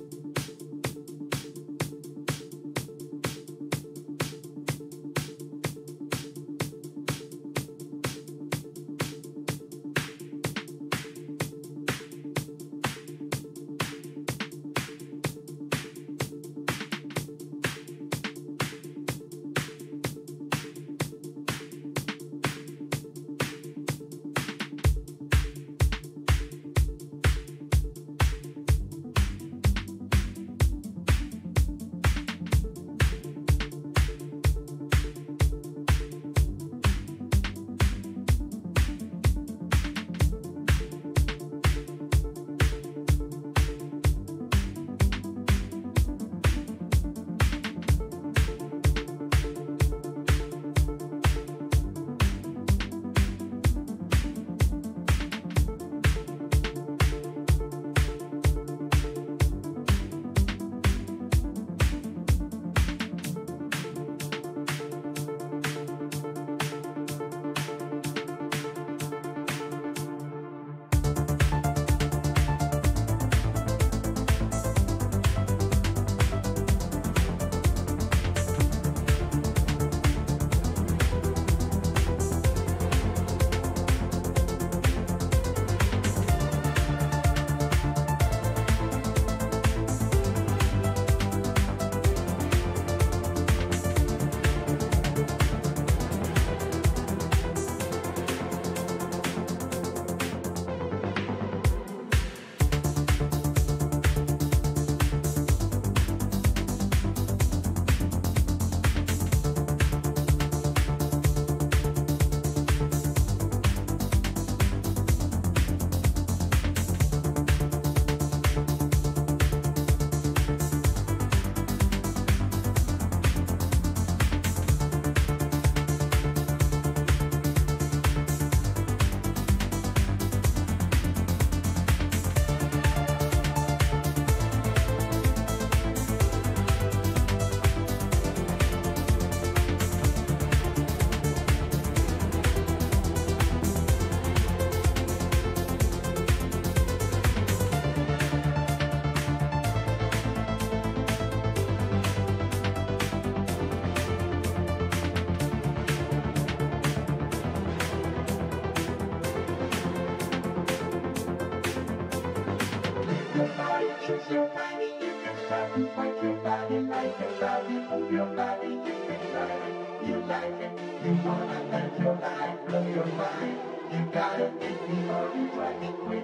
Thank you.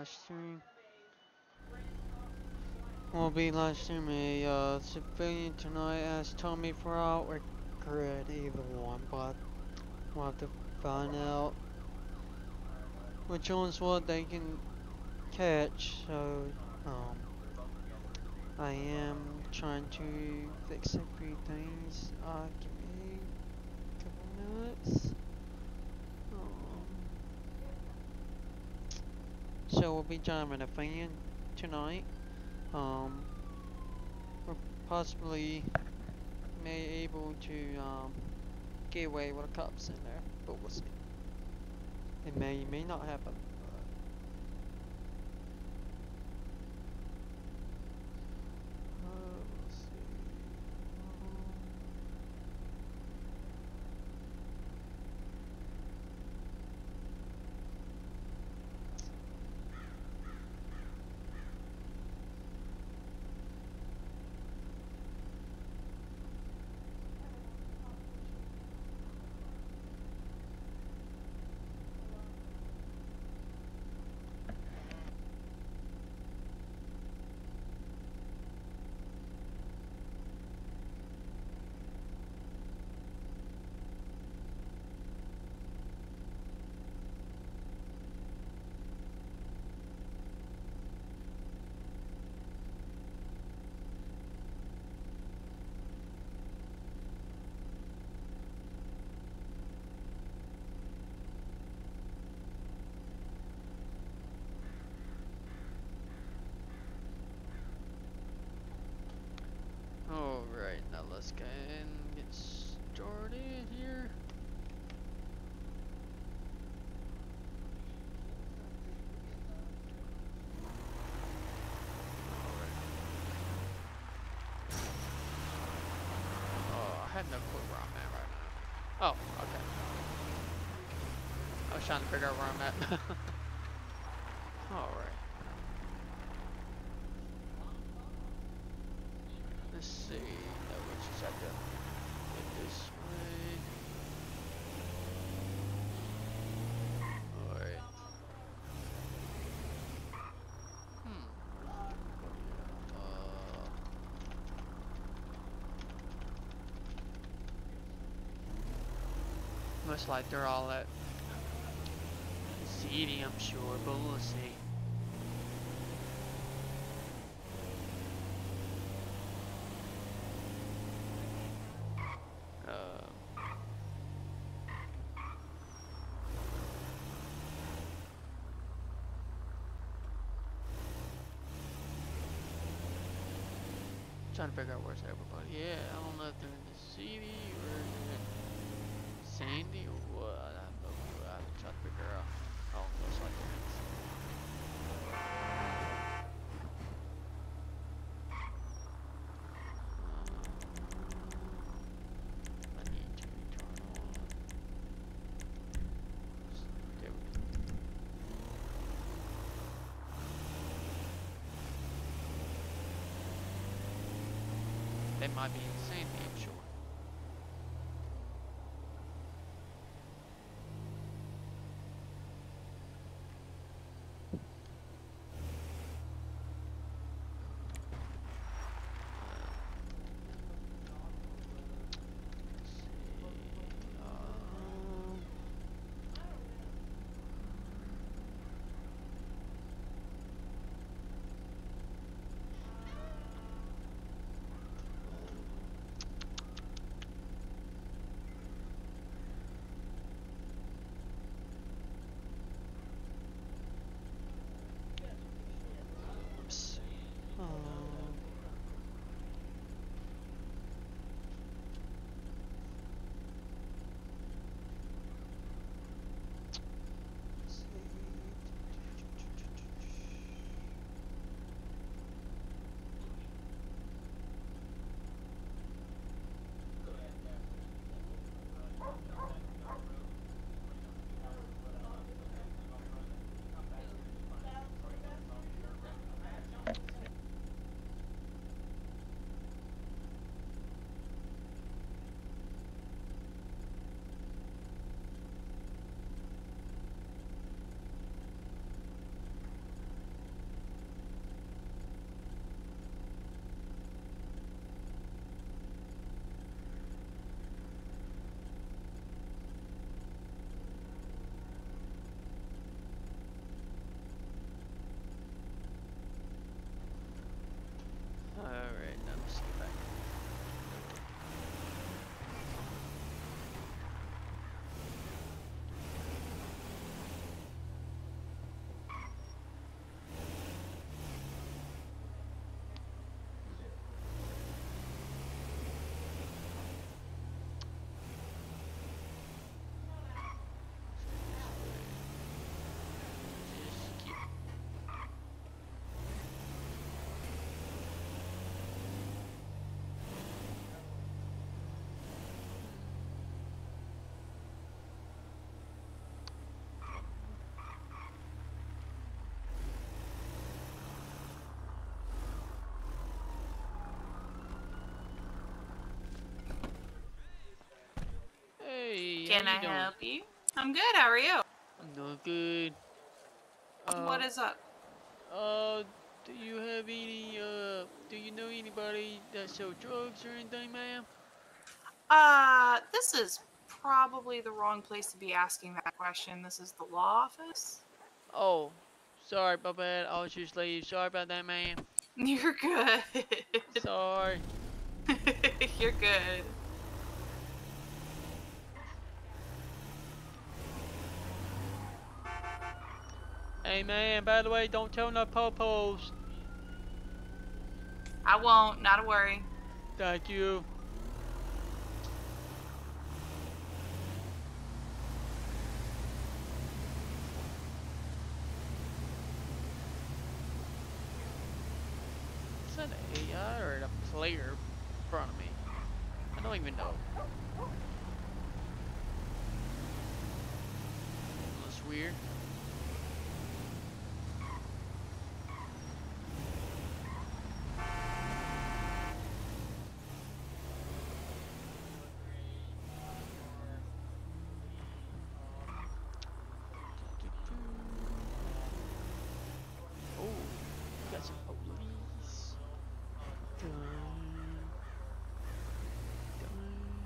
live stream. We'll be live streaming uh, civilian tonight as Tommy Frawn or Greg, either one, but we'll have to find out which one's what they can catch, so um, I am trying to fix a few things. Uh, give me a couple minutes. So we'll be driving a van tonight. Um, we're possibly may able to um, get away with the cops in there, but we'll see. It may may not happen. but- Uh, let's see. Um, Alright, now let's go ahead and get started here. Oh, I had no clue where I'm at right now. Oh, okay. I was trying to figure out where I'm at. Alright. Let's see. No, we just have to get this way. Alright. Hmm. Uh. Looks like they're all at CD, I'm sure, but we'll see. Uh, trying to figure out where's everybody. Yeah, I don't know if they're in the city Sandy what. Uh, uh, oh, uh, I have no clue. I have to try to figure out. Oh. I go. They might be insane, Can I doing? help you? I'm good. How are you? I'm doing good. what Uh, is up? Uh, do you have any, uh, do you know anybody that sell drugs or anything, ma'am? Uh, this is probably the wrong place to be asking that question. This is the law office. Oh, sorry, my bad. I was just leave. Sorry about that, ma'am. You're good. Sorry. You're good. Hey, man, by the way, don't tell no popos. I won't. Not a worry. Thank you. Is that an AI or a player in front of me? I don't even know. That's weird.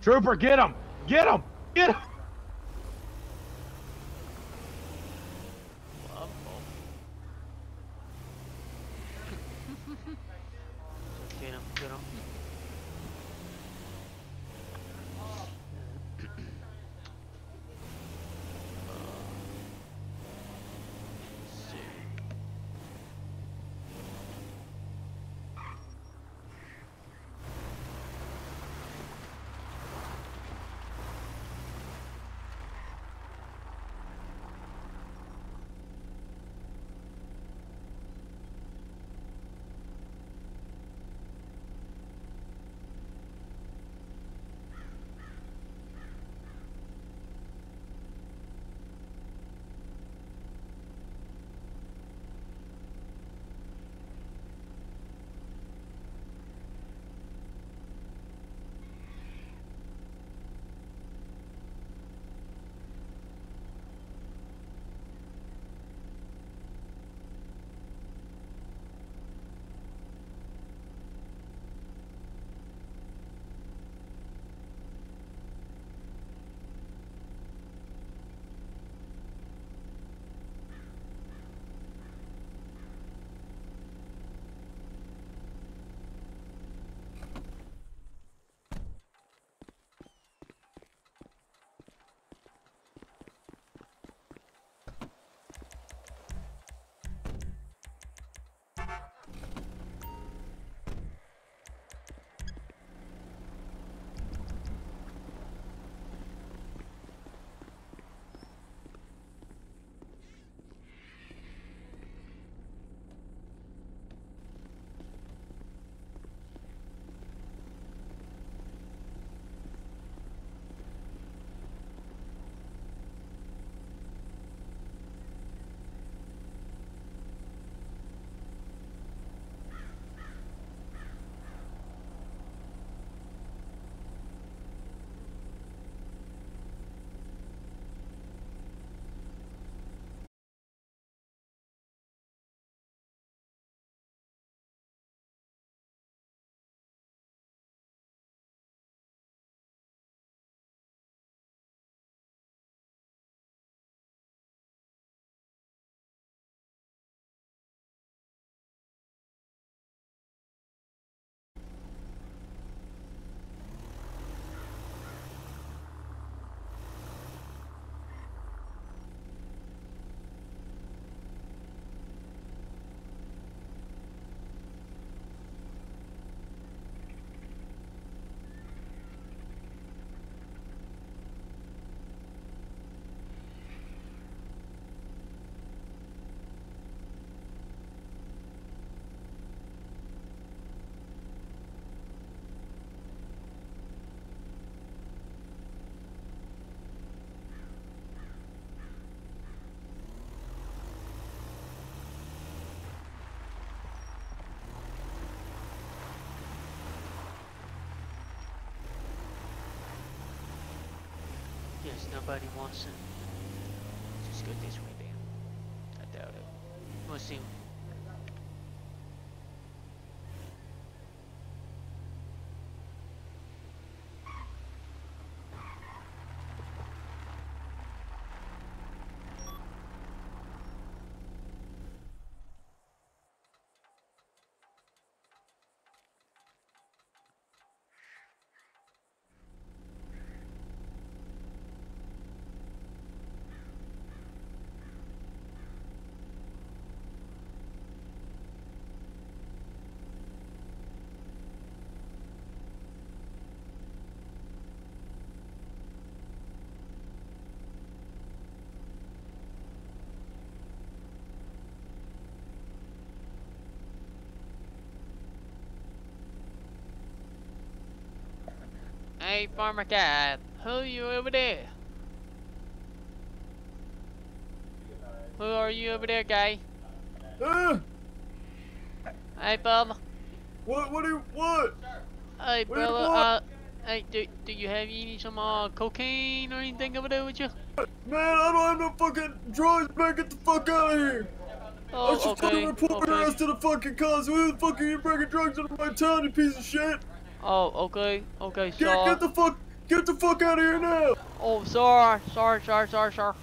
Trooper, get him! Get him! Guess nobody wants it. Just go this way then. I doubt it. We'll see. Hey, Farmer Cat, who are you over there? Who are you over there, guy? Uh, Hey, Bubba. what? What do you what? Hey, What brother. Uh, hey, do do you have any some uh cocaine or anything over there with you? Man, I don't have no fucking drugs, man. Get the fuck out of here. I Oh, should fucking okay. report your Okay. ass to the fucking cops. Who the fuck are you bringing drugs into my town, you piece of shit? Oh, okay. Okay, Get, get the fuck, get the fuck out of here now. Oh, sorry, sorry, sorry, sorry, sorry.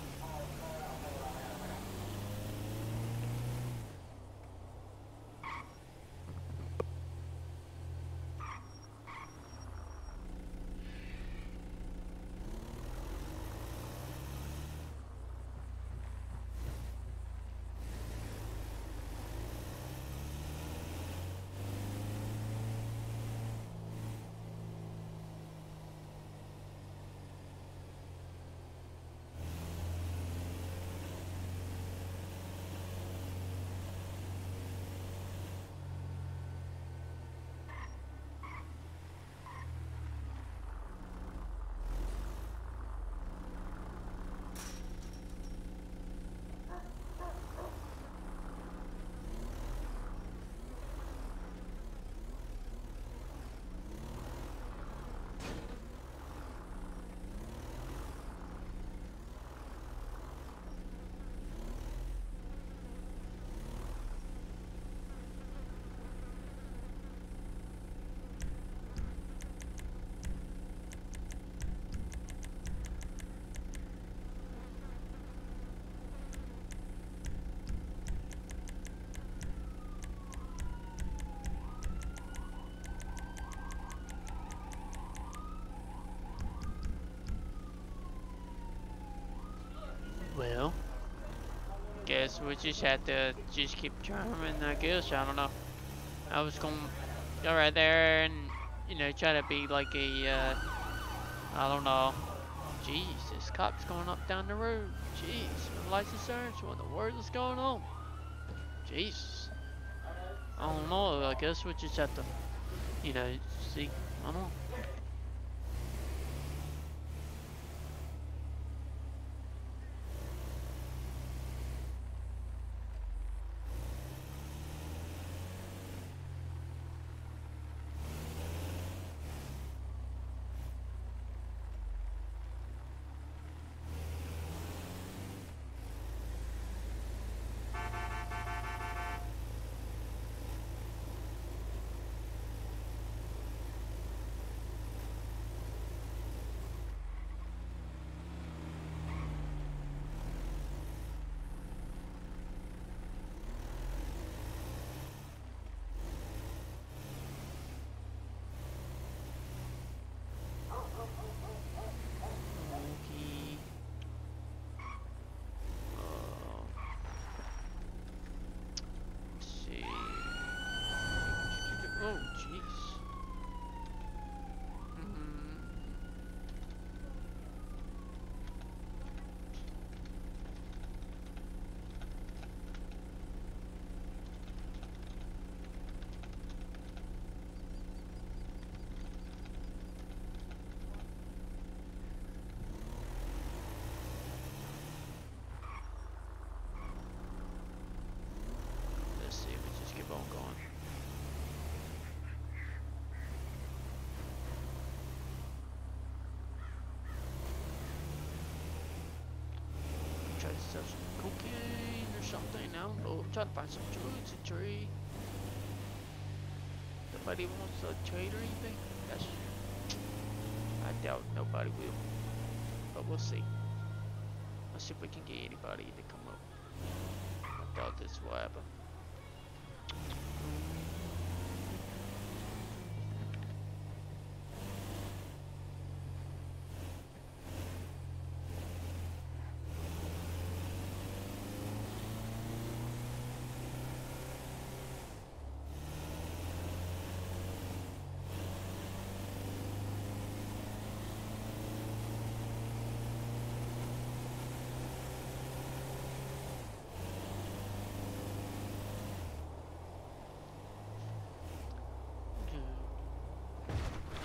Well, guess we just had to just keep trying, I guess. I don't know. I was gonna go right there and, you know, try to be like a, uh, I don't know. Jesus, cop's going up down the road. Jeez, lights and sirens. What the world is going on? Jesus. I don't know. I guess we just have to, you know, see. I don't know. Some cocaine or something. I don't know. I'm trying to find some drugs to trade. Nobody wants to trade or anything. That's. I doubt nobody will. But we'll see. Let's see if we can get anybody to come up. I doubt this will happen.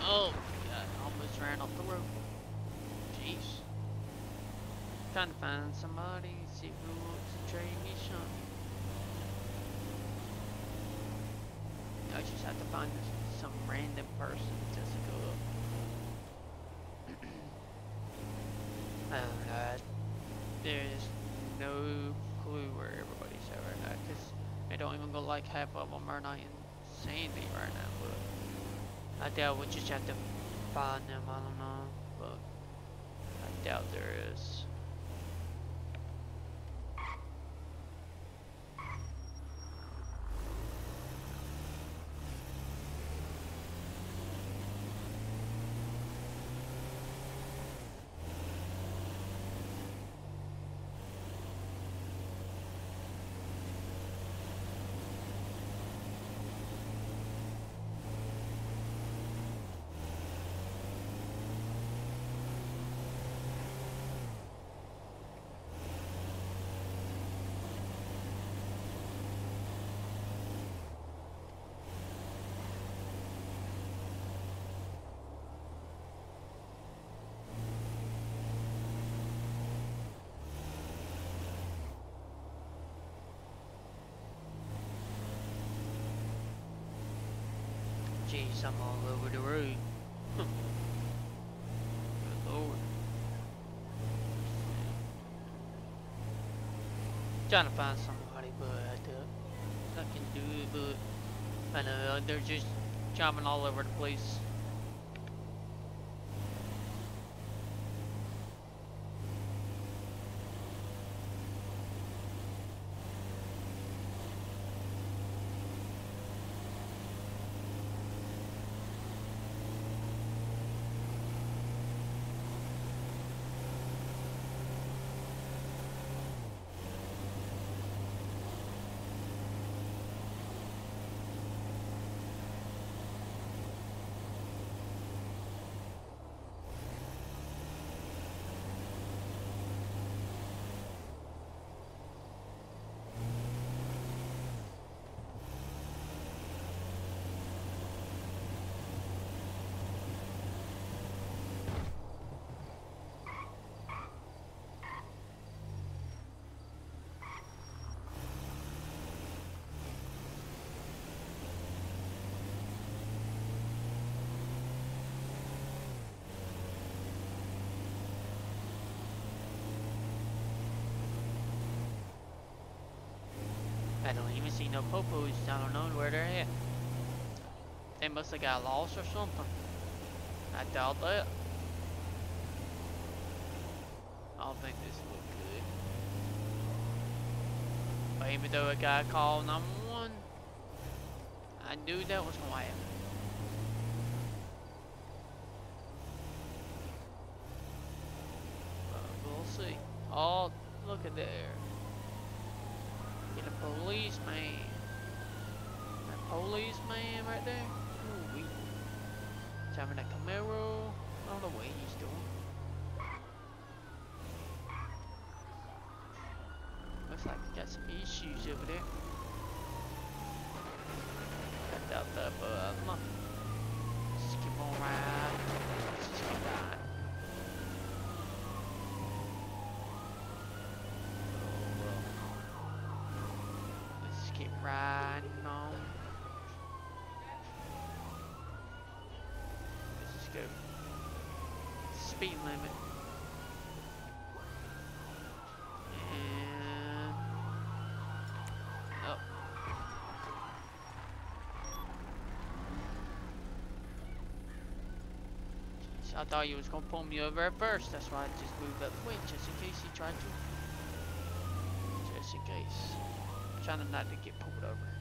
Oh, God, almost ran off the road. Jeez. Trying to find somebody, see who wants to trade me something. I just have to find some random person just to go up. I don't know. There's no clue where everybody's at right now, cause I don't even go like half of them are not in Sandy right now, but I doubt we'll just have to find them, I don't know, but I doubt there is. Jeez, I'm all over the road. Good lord. Trying to find somebody, but uh, I can do it, but I know uh, they're just jumping all over the place. I don't even see no popos. I don't know where they're at. They must have got lost or something. I doubt that. I don't think this look good. But even though a guy called 911, I knew that was gonna happen. But we'll see. Oh, look at there. Get a policeman. A policeman right there. Ooh, we driving a Camaro. I don't know what he's doing. Looks like he got some issues over there. Doubt that, but. Uh, just keep on riding. Let's just Speed limit. Oh. I thought you was gonna pull me over at first, that's why I just moved up the just in case he tried to. Just in case. I'm trying to not to get pulled over.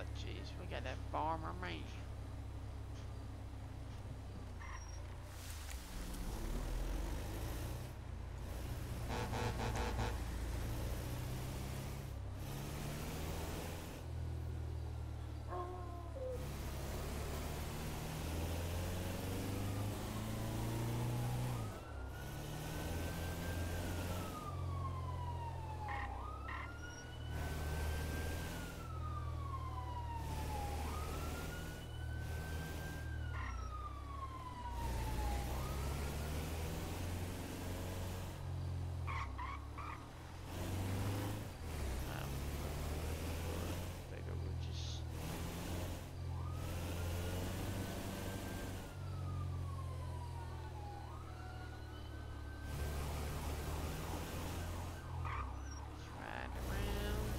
Oh, jeez, we got that farmer man. Um, figure we'll just just ride around.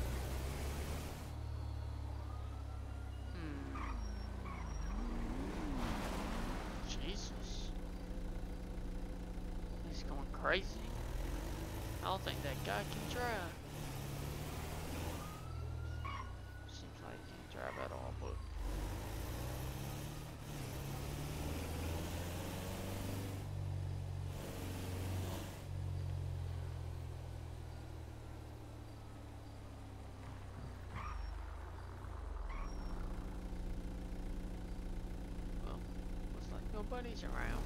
Hmm. Jesus. He's going crazy. I don't think that guy can drive. Seems like he can't drive at all, but. Well, looks like nobody's around.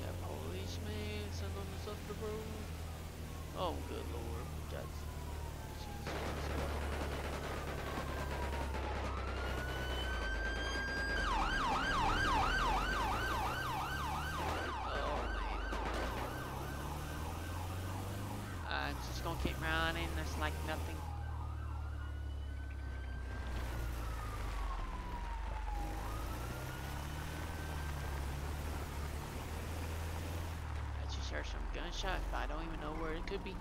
Got policemen sitting on the side of the road. Oh, good lord. Got Jesus. Oh, man. I'm just gonna keep running. There's like nothing. I just heard some gunshots, but I don't even know where it could be.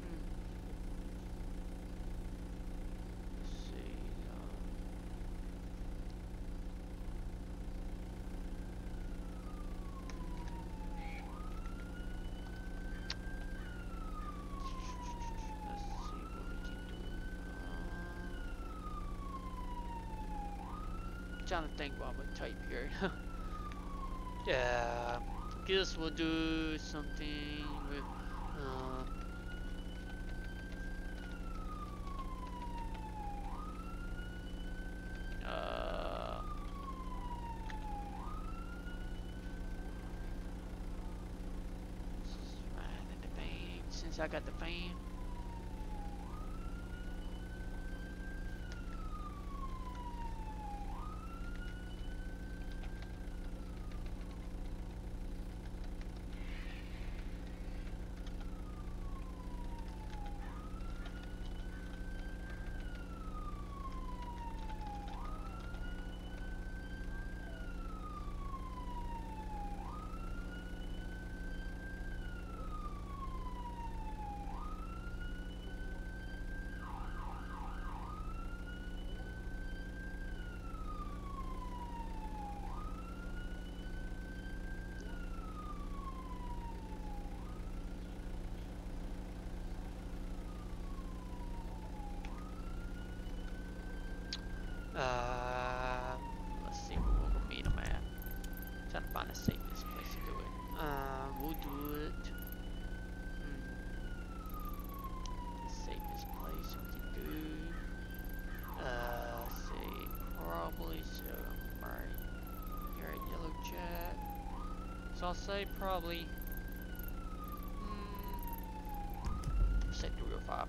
Hmm. Let's see. Um, let's see what we can do. Um, trying to think what I'm gonna type here. Yeah, guess we'll do something with uh, uh, right in the fan. Since I got the fan. Uh, let's see where we'll meet them at. Trying to find the safest place to do it. Uh, we'll do it. Hmm. The safest place we can do. Uh, let's see. Probably so. Right. You're at Yellow Jack. So I'll say probably. Hmm. Say 305.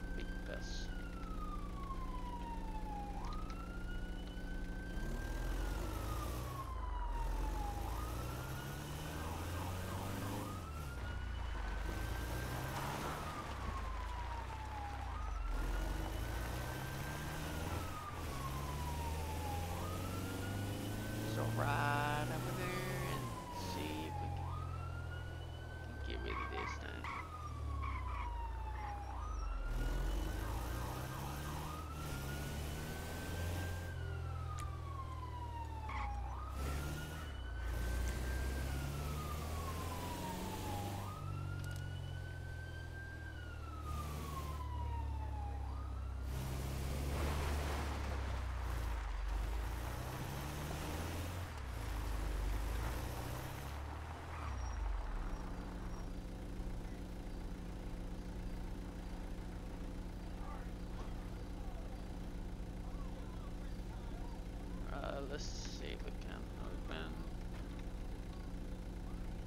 if we can open.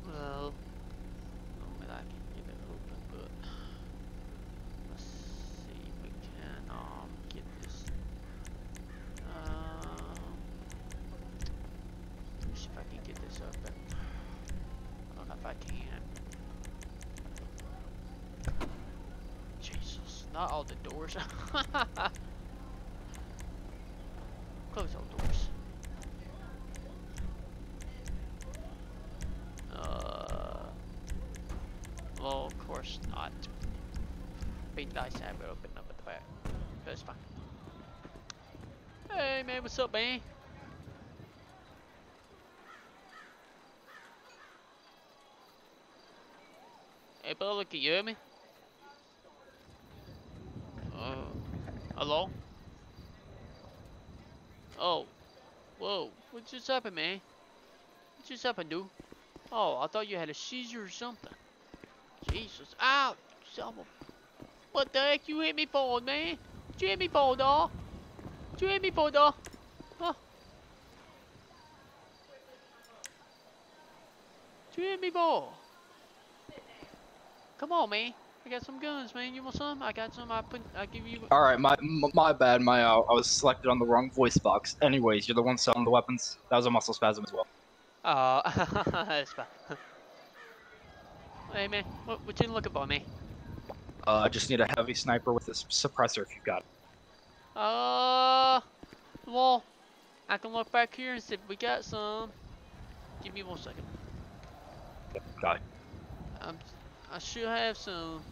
Well, normally I can get it open, but let's see if we can um get this. Um, let's see if I can get this open. I can. Jesus, not all the doors. Close all doors. Uh, well, of course not. Be nice to have it open up at the back. It's fine. Hey man, what's up, man? Hey, Bill, look at you, hear me? Uh, hello? Oh, whoa, what just happened, man? What just happened, dude? Oh, I thought you had a seizure or something. Jesus, ow, a- What the heck you hit me for, man? Did you hit me for? Did you hit me for, dawg? Huh? You hit me for? Come on, man. I got some guns, man. You want some? I got some. I put. I give you. All right, my my bad. My uh, I was selected on the wrong voice box. Anyways, you're the one selling the weapons. That was a muscle spasm as well. Oh, that's fine. hey man, what, what you looking for, man? Uh, I just need a heavy sniper with a suppressor if you've got. it. Uh, well, I can look back here and see if we got some. Give me one second. Got it. I'm, I should have some.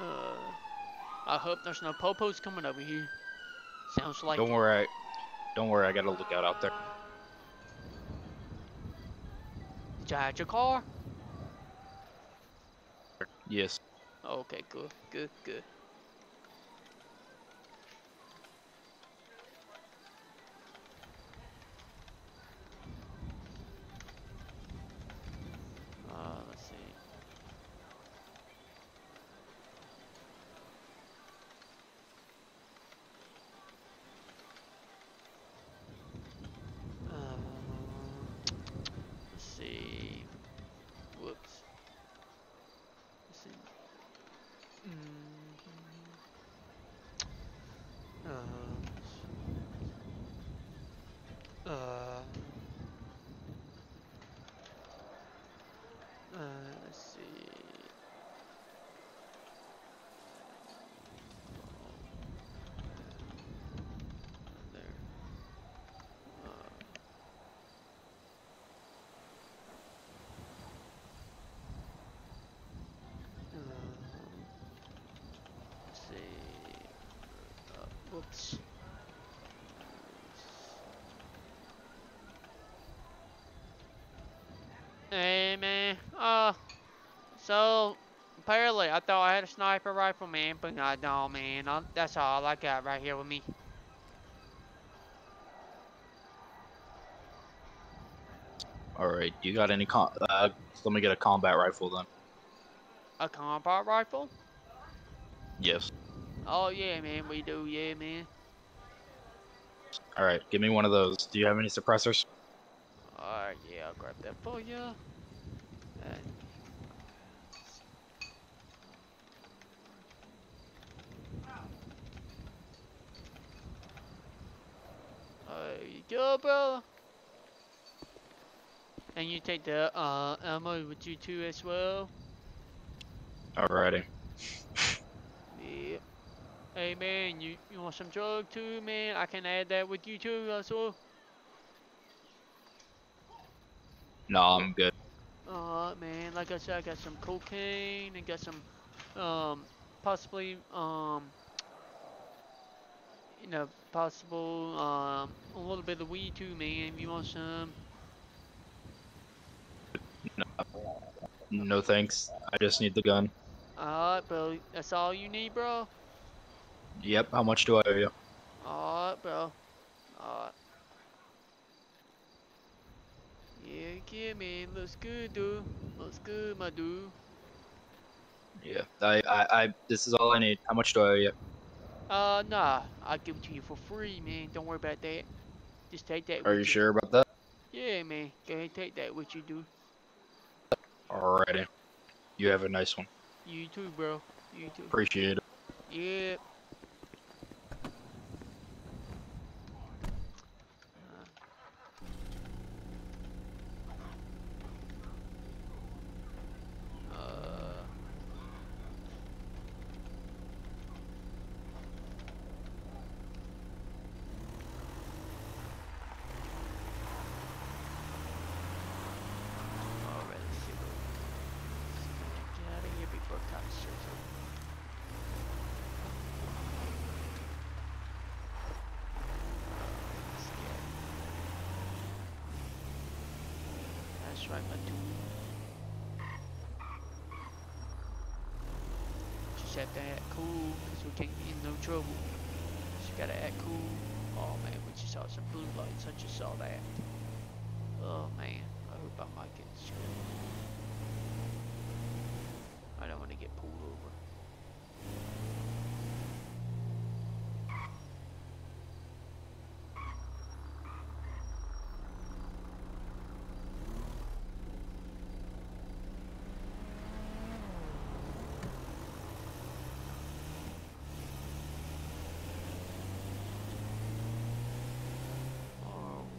Uh, I hope there's no popos coming over here. Sounds like Don't worry. I, don't worry. I got a lookout out out there. Did you hide your car? Yes. Oh, okay, good, good, good. Whoops. Hey man, uh, so apparently I thought I had a sniper rifle, man, but I don't, man. I, that's all I got right here with me. All right. You got any con? Uh, let me get a combat rifle then. A combat rifle? Yes. Oh yeah, man, we do, yeah, man. All right. Give me one of those. Do you have any suppressors? Alright, yeah, I'll grab that for you. And There you go, bro. And you take the uh, ammo with you too as well. Alrighty. Yeah. Hey man, you, you want some drug too, man? I can add that with you too as well. No, I'm good. Alright, man. Like I said, I got some cocaine and got some, um, possibly, um, you know, possible, um, a little bit of weed too, man. If you want some. No thanks. I just need the gun. Alright, bro. That's all you need, bro. Yep. How much do I owe you? Alright, bro. Alright. Yeah, man. Looks good, dude. Looks good, my dude. Yeah. I, I, I. This is all I need. How much do I owe you? Uh, nah. I'll give it to you for free, man. Don't worry about that. Just take that Are with you sure about that? Yeah, man. Go ahead and take that with you, dude. Alrighty. You have a nice one. You too, bro. You too. Appreciate it. Yeah. Uh, Alright, let's see what Get out of here before cops shows up. Scared. That's right, dude. Just have to act cool, cause we can't be in no trouble. Just gotta act cool. Oh man, we just saw some blue lights. I just saw that. Oh man, I hope I'm not getting screwed. I don't want to get pulled over.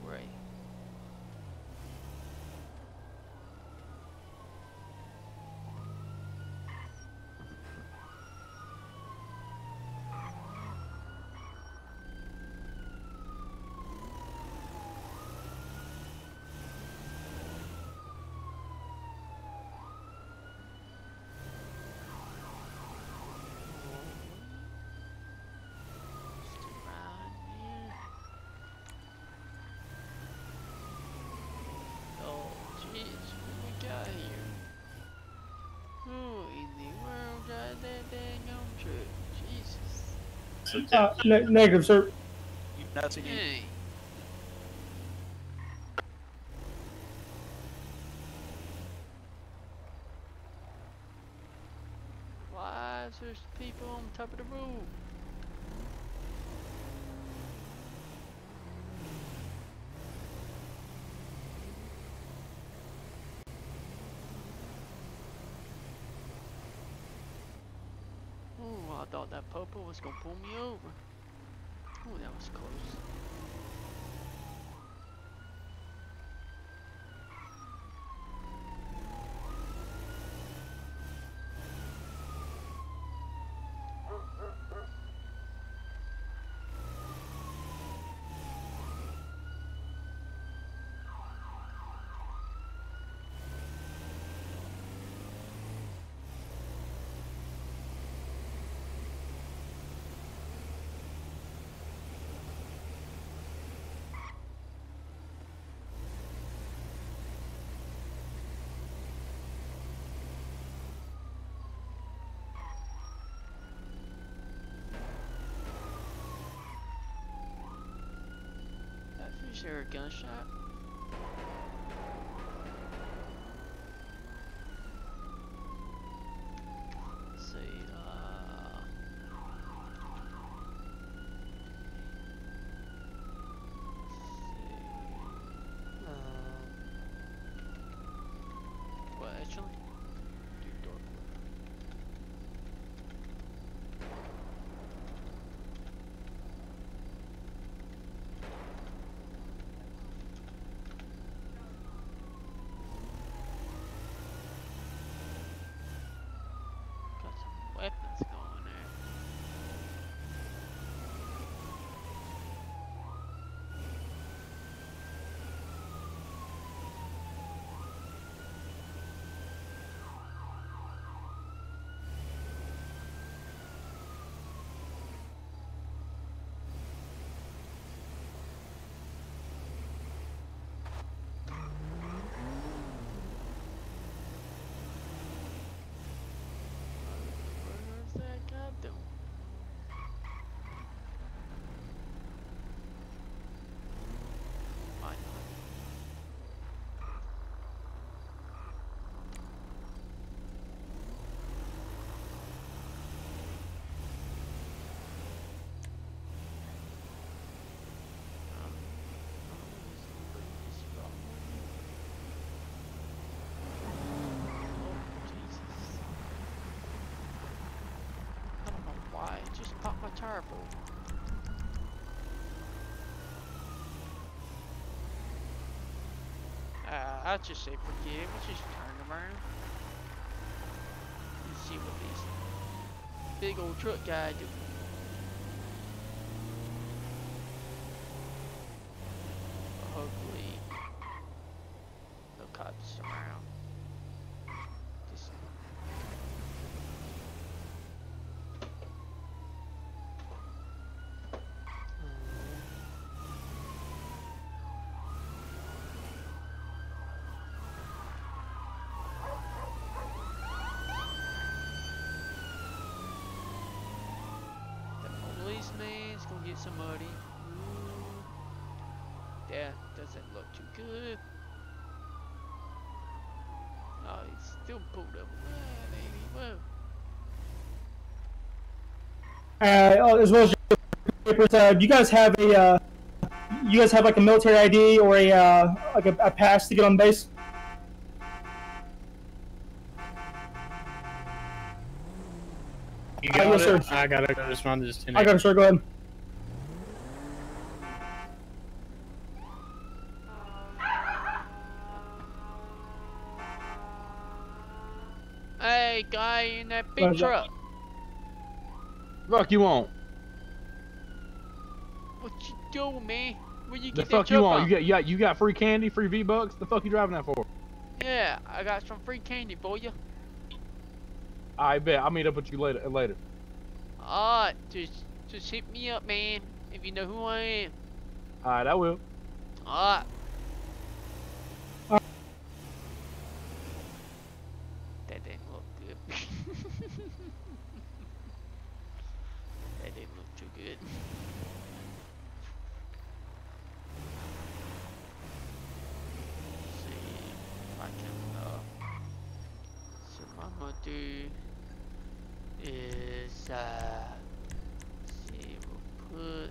Alright. Just around here. Jeez, what we got here? Who in the world got that dang on truck? Jesus. Uh, ne- negative, sir. Hey. Why is there people on top of the roof? Ooh, I thought was gonna pull me over. Oh, that was close. Is a gunshot? Let's see, uh... let's Uh, see. What, actually? Do door clip. Full. Uh, I'll just say forgive. Let's just turn around. And see what these big old truck guy do. Hopefully, no cops around. Just The policeman's gonna get some money. Ooh. That doesn't look too good. Oh, he's still pulled up. Well, whoa. Uh, oh, as well as your papers, uh, you guys have a, uh, you guys have like a military ID or a, uh, like a, a pass to get on base? You Uh, yes, it? sir. I gotta go respond to this tonight. I got it, sir. Go ahead. Big Where's that? Uh, truck. Fuck you want? What you doing, man? Where you The get fuck that you want? You got you got you got free candy, free V bucks. The fuck you driving that for? Yeah, I got some free candy for you. I bet. I'll meet up with you later. Uh, later. Alright, just just hit me up, man. If you know who I am. All right, I will. Alright. Uh. That didn't look good. that didn't look too good. see if I can uh so what I'm gonna do is uh see we'll put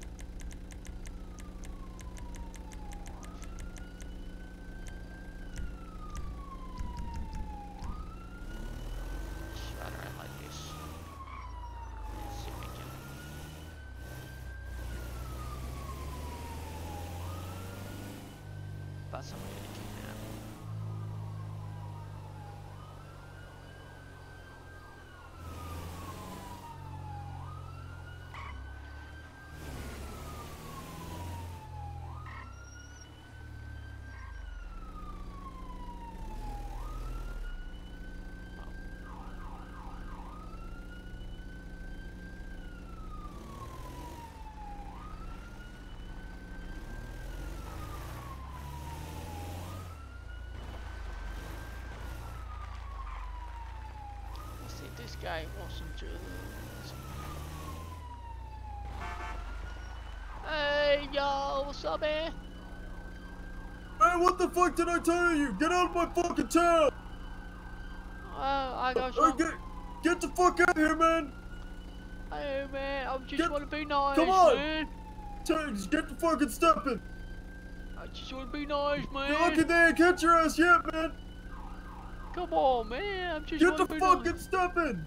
Shut around like this. Let's see if we can. Find somebody to kidnap. Let's see, this guy wants some drugs. Hey, y'all, what's up, man? Hey, what the fuck did I tell you? Get out of my fucking town! Uh, I got Hey, some. get, get the fuck out of here, man! Hey, man, I just Get- want to be nice, come on. man. Change, get the fucking stepping! I just want to be nice, man. You're they ain't catch your ass yet, man! Come on, man. I'm just Get the fucking nice. stepping!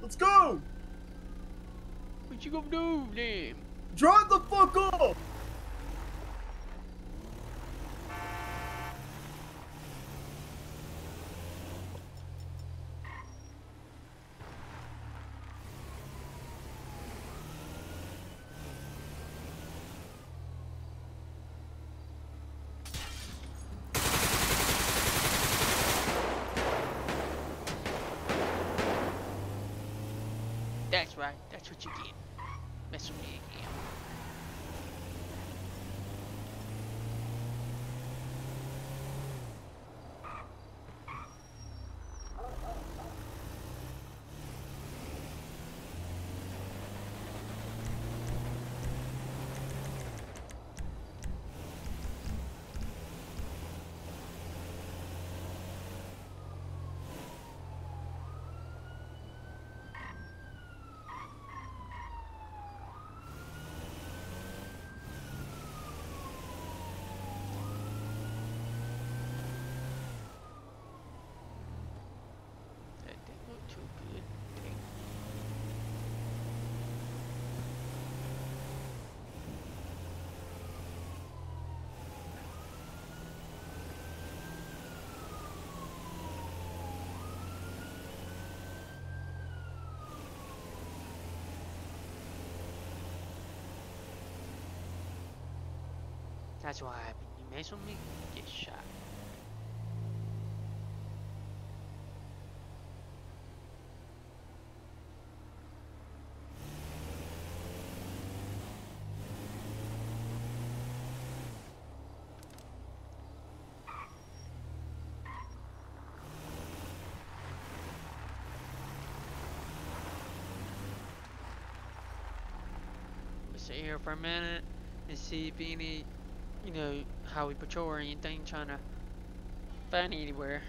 Let's go! What you gonna do, then? Drive the fuck off! Right. That's what you get. Mess with me again. That's what happened. You mess with me, get shot. Sit here for a minute and see if any, you know, how we patrol or anything, trying to find anywhere.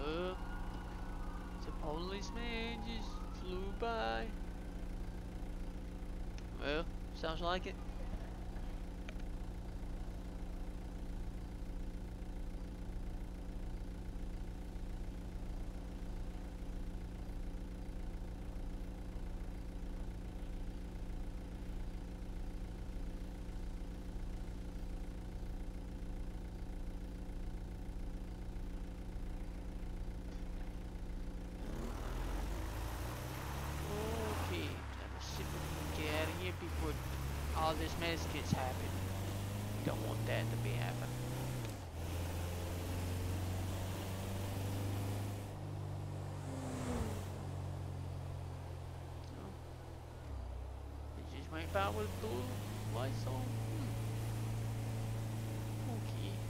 Oh, the policeman just flew by. Well, sounds like it. Okay, let's see if we can get out of here before gets happen. Don't want that to be happening. So, it just went by with blue lights on. Hmm. Okay.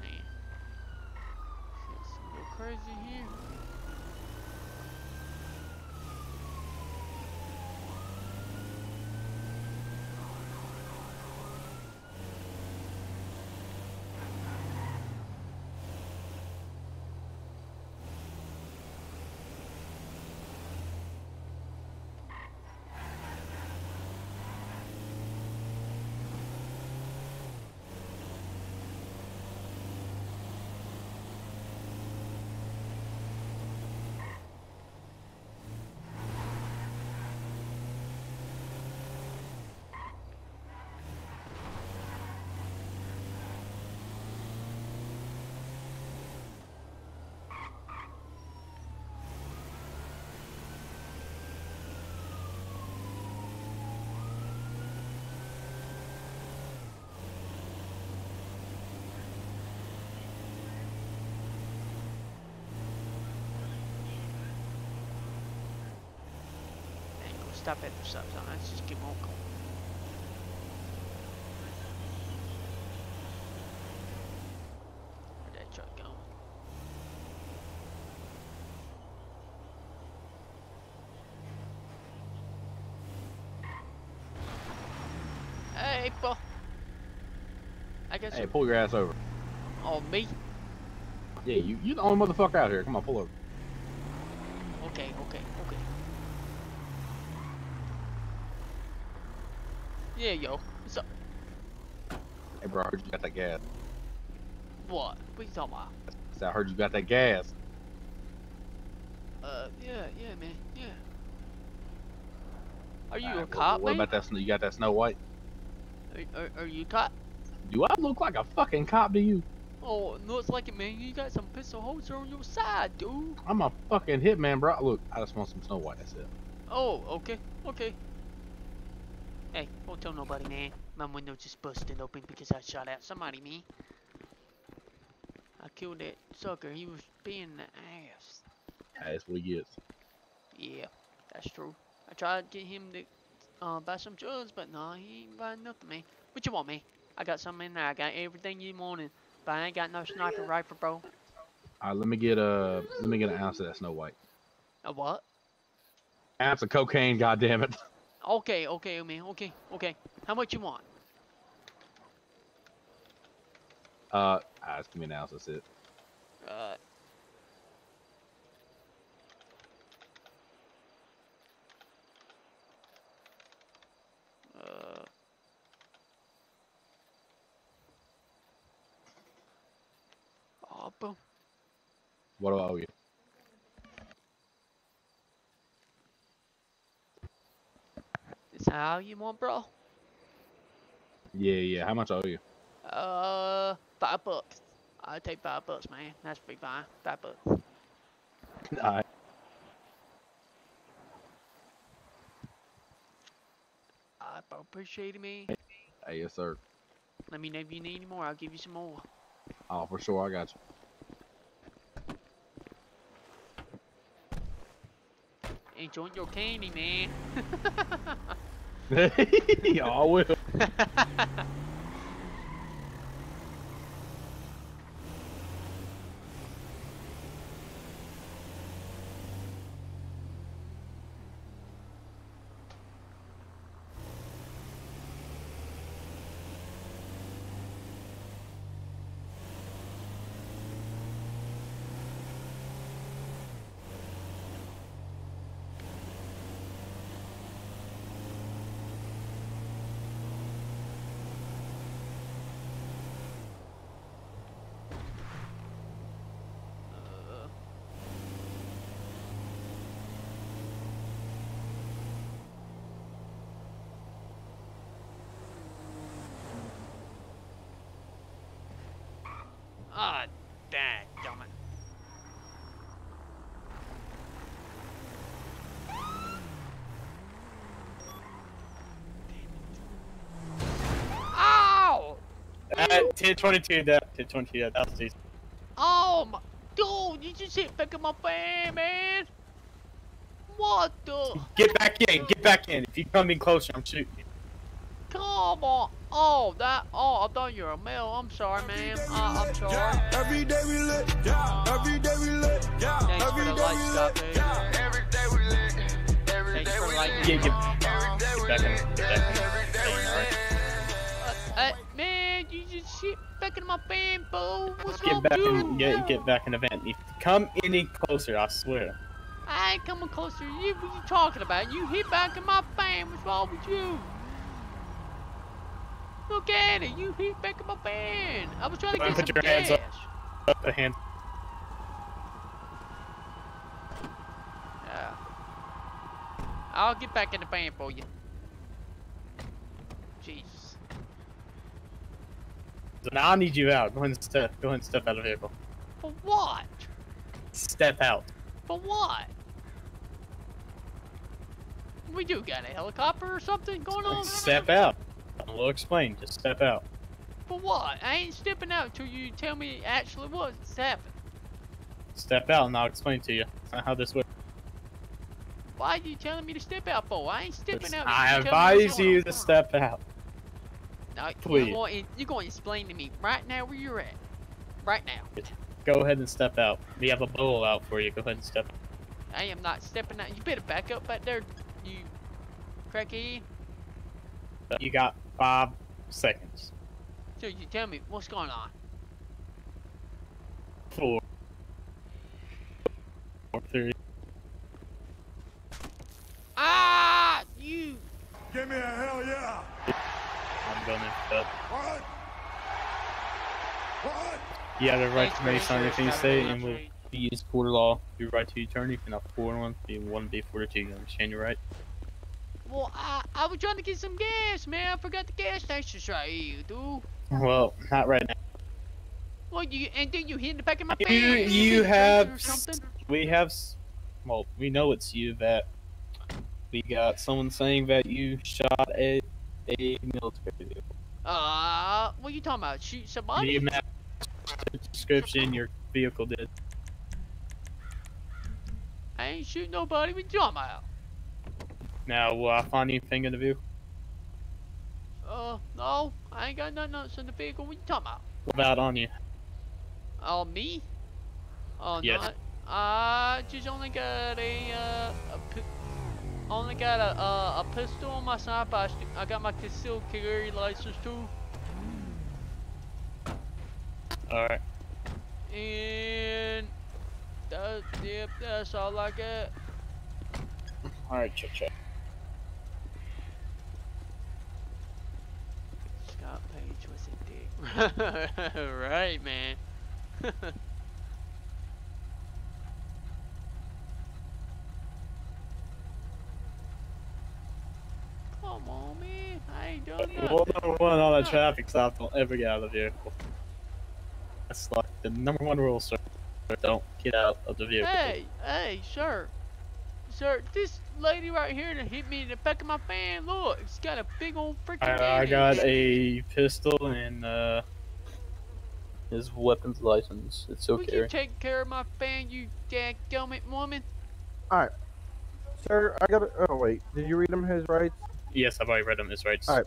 Man. Shit's a little crazy here. Ain't gonna stop at the stop sign. Let's just keep on going. Where that truck going? Hey, April. I guess. Hey, pull your ass over. Oh, me? Yeah, you you're the only motherfucker out here. Come on, pull over. Okay, okay, okay. Yeah, yo. What's up? Hey, bro, I heard you got that gas. What? What you talking about? I, said, I heard you got that gas. Uh, yeah, yeah, man, yeah. Are you a cop, what, what about that? Snow? You got that Snow White? Are, are, are you a cop? Do I look like a fucking cop to you? Oh, looks like it, man. You got some pistol holster on your side, dude. I'm a fucking hitman, bro. Look, I just want some Snow White. That's it. Oh, okay, okay. Don't nobody, man. My window just busted open because I shot at somebody, me. I killed that sucker. He was being the ass. That's what he gets. Yeah, that's true. I tried to get him to uh, buy some drugs, but nah, he ain't buying nothing, man. What you want, man? I got something in there. I got everything you wanted, but I ain't got no sniper rifle, bro. All right, let me get a let me get an ounce of that Snow White. A what? Ounce of cocaine, goddamn it. Okay, okay, man. Okay, okay. How much you want? Uh, ask me now. ounce. That's it. Uh. Uh. Oh, boom. What about you? Is that how you want, bro? Yeah, yeah. How much are you? Uh, five bucks. I'll take five bucks, man. That's pretty fine. Five bucks. All right. I appreciate it, man. Hey, yes, sir. Let me know if you need any more. I'll give you some more. Oh, for sure. I got you. Enjoy your candy, man. you. I will. Uh, Ah, dang, gummit. Ow! Uh, 1022, that 1022, that, that was decent. Oh my, dude, you just hit back in my fan, man. What the? Get back in, get back in. If you come in closer, I'm shooting you. Come on. Oh, that. Oh, I thought you were a male. I'm sorry, man. Uh, I'm sorry. Every day we lit. Every day we lit. Thanks for the day light we stuff, lit. dude. Every day we lit. Every Thanks day for we lighting lit. Get, get, Every day we get back in, lit. get back in. Back in my. What's Get wrong back you? in, get, get back in the. If you come any closer, I swear. I ain't coming closer you. What you talking about? You hit back in my fan. What's wrong with you? Look at it. You hit back in my fan. I was trying to get ahead, some put your hands up. Up a hand. Yeah. I'll get back in the van for you. Jesus. Now I need you out. Go ahead and step, go ahead and step out of the vehicle. For what? Step out. For what? We do got a helicopter or something going on? Step out. I'll explain. Just step out. For what? I ain't stepping out until you tell me actually what's happened. Step out and I'll explain to you. That's not how this works. Why are you telling me to step out for? I ain't stepping out. I until you tell me what's advise you to step out. Now, please. You're going, you're going to explain to me right now where you're at. Right now. Go ahead and step out. We have a BOLO out for you. Go ahead and step. I am not stepping out. You better back up back there, you cracky. You got five seconds. So you tell me what's going on. Four. Four, three. Ah, you. Give me a hell yeah. I'm going to step. What? What? You have the right to make the sign service, anything you Captain say, Williams and will be used court of law. Your right to you attorney cannot four one, be one, be four two. You understand your right? Well, I, I was trying to get some gas, man. I forgot the gas station's right here, dude. Well, not right now. Well, you and then you hit in the back of my You- fan? you been have something? We have, well, we know it's you that we got someone saying that you shot a a military vehicle. Uh, what you talking about? Shoot somebody? You the description your vehicle did. I ain't shooting nobody. What you talking about? Now, will I find anything in the vehicle? Uh, no, I ain't got nothing else in the vehicle. What you talking about? What about on you? Oh, me? Oh, Yes. not. I just only got a, uh, a only got a, uh, a pistol on my side, but I, I got my concealed carry license too. Alright. And that, yep, that's all I got. Alright, check, check. Scott Page was a dick. right, man. Come on, man. I ain't done nothing. Rule number one all a traffic stop, don't ever get out of the vehicle. That's like the number one rule, sir. Don't get out of the vehicle. Hey, hey, sir. Sir, this lady right here that hit me in the back of my fan, look, it's got a big old freaking I, I got a pistol and uh, his weapons license. It's okay. Would you take care of my fan, you dadgummit woman? Alright. Sir, I got. Oh wait, did you read him his rights? Yes, I've already read them. his right. Alright.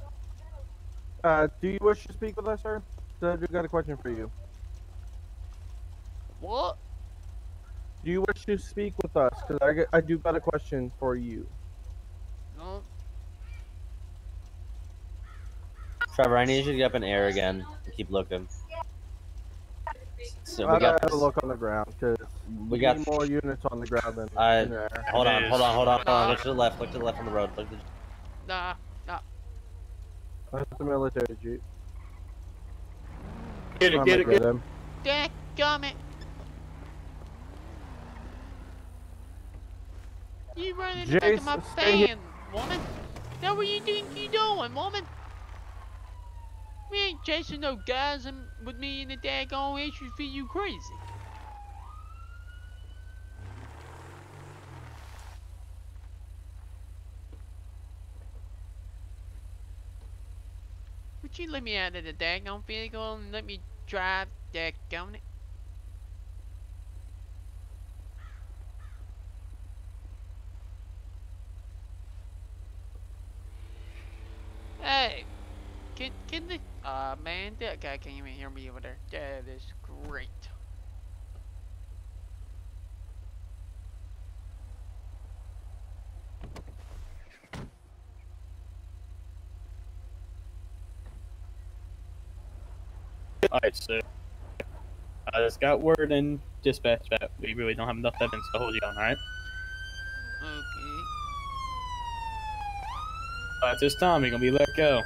Uh, do you wish to speak with us, sir? Judge, we got a question for you. What? Do you wish to speak with us? Cause I, got- I do got a question for you. No. Trevor, I need you to get up in air again and keep looking. So I we got gotta this. look on the ground, cause We got. more units on the ground than I- in the air. Hold on, hold on, hold on, hold on. Look to the left. Look to the left on the road. Look to the Nah. nah. That's the military jeep. Get it, I'm get it, gonna get it. him. Dadgummit. You running in the back of my Jace, stay here. fan, woman. That what you think you doing, woman? We ain't chasing no guys and with me in the daggone HUV, you crazy. You let me out of the daggone vehicle and let me drive, daggone it? Hey, can can the uh man that guy can't even hear me over there. That is great. Alright, so uh, I just got word in dispatch that we really don't have enough evidence to hold you on, alright? Okay. At this time, you're gonna be let go.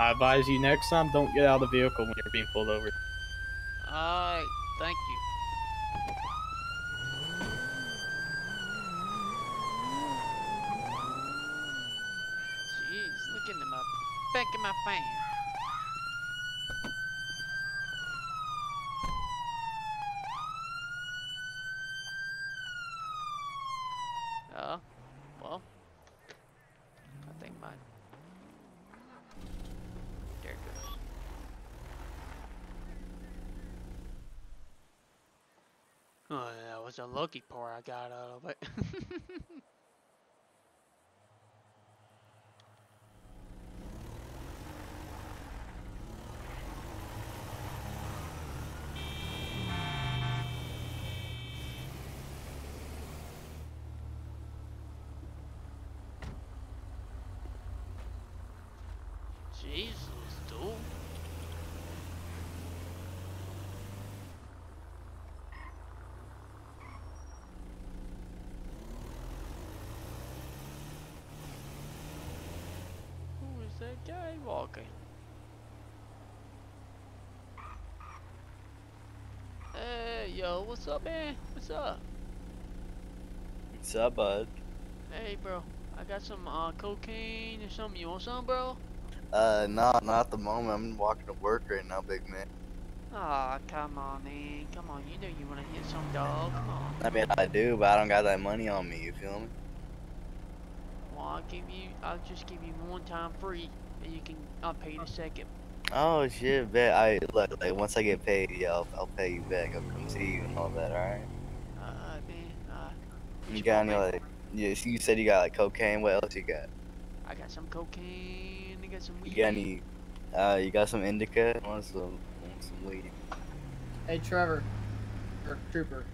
I advise you next time, don't get out of the vehicle when you're being pulled over. Alright, thank you. Jeez, look at my back of my fan. Uh, well, I think mine. There it goes. Oh, lucky part I got out of it. Jesus, dude. Who is that guy walking? Hey, yo, what's up, man? What's up? What's up, bud? Hey, bro. I got some uh, cocaine or something. You want some, bro? Uh, no, not at the moment. I'm walking to work right now, big man. Aw, come on, man. Come on, you know you wanna hit some dog. Come on. I mean, I do, but I don't got that money on me. You feel me? Well, I'll give you. I'll just give you one time free, and you can. I'll pay you the second. Oh shit, bet I look like once I get paid, yeah, I'll, I'll pay you back. I'll come see you and all that. All right. Uh, man. Uh, You got any like? Yeah, you said you got like cocaine. What else you got? I got some cocaine. I got some weed. You got any? Uh, you got some indica? I want some, I want some weed. Hey, Trevor. Or Trooper.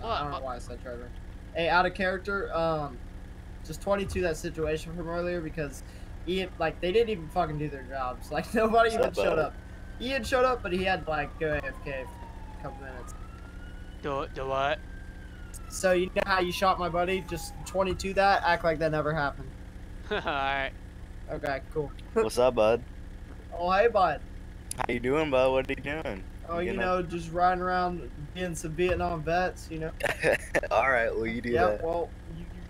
What? I don't know why I said Trevor. Hey, out of character, um, just 22 that situation from earlier because Ian, like, they didn't even fucking do their jobs. Like, nobody even What's up, showed bud? up. Ian showed up, but he had, like, go AFK for a couple minutes. Do do what? So, you know how you shot my buddy? Just 22 that? Act like that never happened. Alright. Okay, cool. What's up, bud? Oh, hey, bud. How you doing, bud? What are you doing? Oh, you Getting know, just riding around being some Vietnam vets, you know? All right, well you do Yeah, that. well,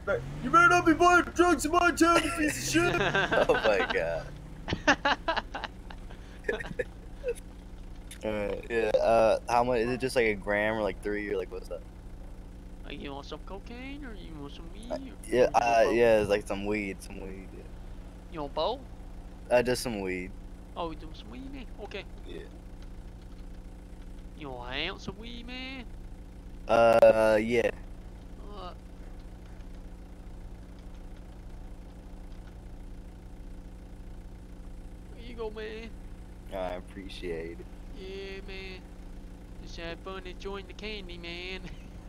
you, you, better, not be buying drugs in my town, you piece of shit! oh my god. Uh, yeah. Uh, how much is it? Just like a gram or like three or like what's that? Uh, you want some cocaine or you want some weed? or you Yeah. want Uh, both? yeah. It's like some weed. Some weed. Yeah. You want both? Uh, just some weed. Oh, you doing some weed, man? Okay. Yeah. You want an ounce of weed, man? Uh, yeah. Uh, here you go, man. I appreciate it. Yeah, man. Just had fun enjoying the candy, man.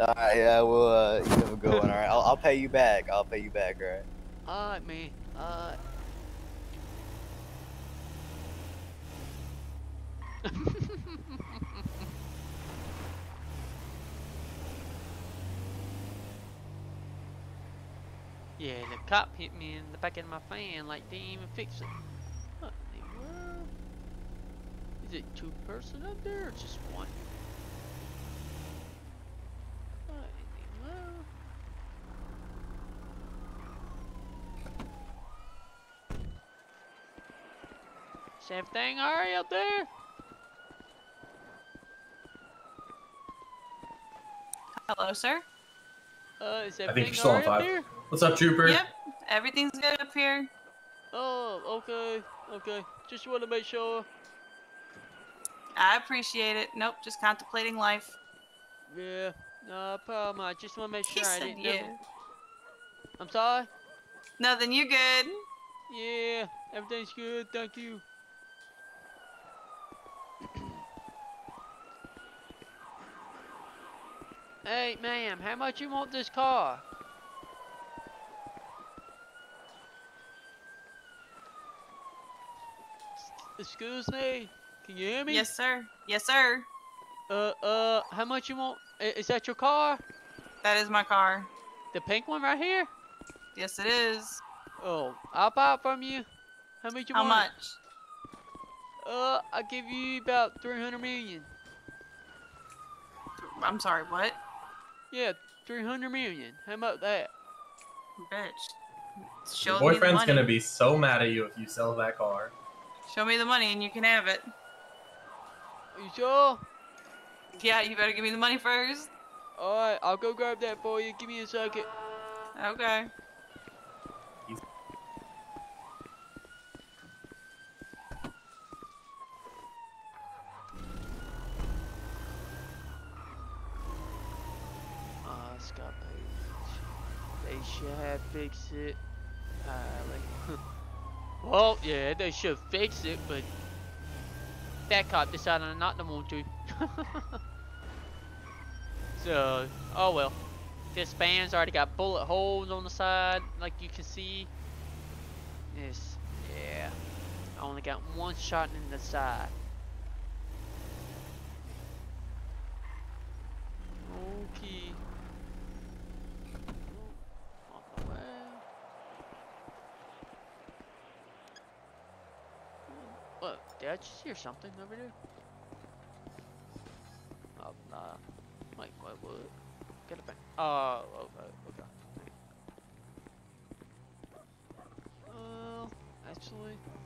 All right. Yeah. Well, uh, you have a good one. All right. I'll, I'll pay you back. I'll pay you back. All right. Alright, man. Alright. yeah, the cop hit me in the back of my fan like they didn't even fix it. What in the world? Is it two person up there or just one? What in the world? Is everything alright out there? Hello, sir. Uh, is I think you're still on alright five. there? What's up, Trooper? Yep, everything's good up here. Oh, okay, okay. Just want to make sure. I appreciate it. Nope, just contemplating life. Yeah, no problem. I just want to make He sure I didn't. yeah. never- I'm sorry. Nothing, you're good. Yeah, everything's good. Thank you. hey, ma'am, how much you want this car? Excuse me. Can you hear me? Yes, sir. Yes, sir. Uh, uh, how much you want? Is that your car? That is my car. The pink one right here? Yes, it is. Oh, I'll buy it from you. How much you How want? much? Uh, I'll give you about 300 million. I'm sorry, what? Yeah, 300 million. How about that? Bitch. Your Show me the boyfriend's money. gonna be so mad at you if you sell that car. Show me the money and you can have it. Are you sure? Yeah, you better give me the money first. Alright, I'll go grab that for you. Give me a second. Okay. Uh, Scott Page. They should have fixed it. Uh, like, well, yeah, they should fix it, but that cop decided not to want to. so, oh well. This van's already got bullet holes on the side, like you can see. This, yeah. I only got one shot in the side. Okay. On the way. Did I just hear something over there? Oh, nah. Wait, what? What? Get it back. Oh, okay, okay. Uh, actually.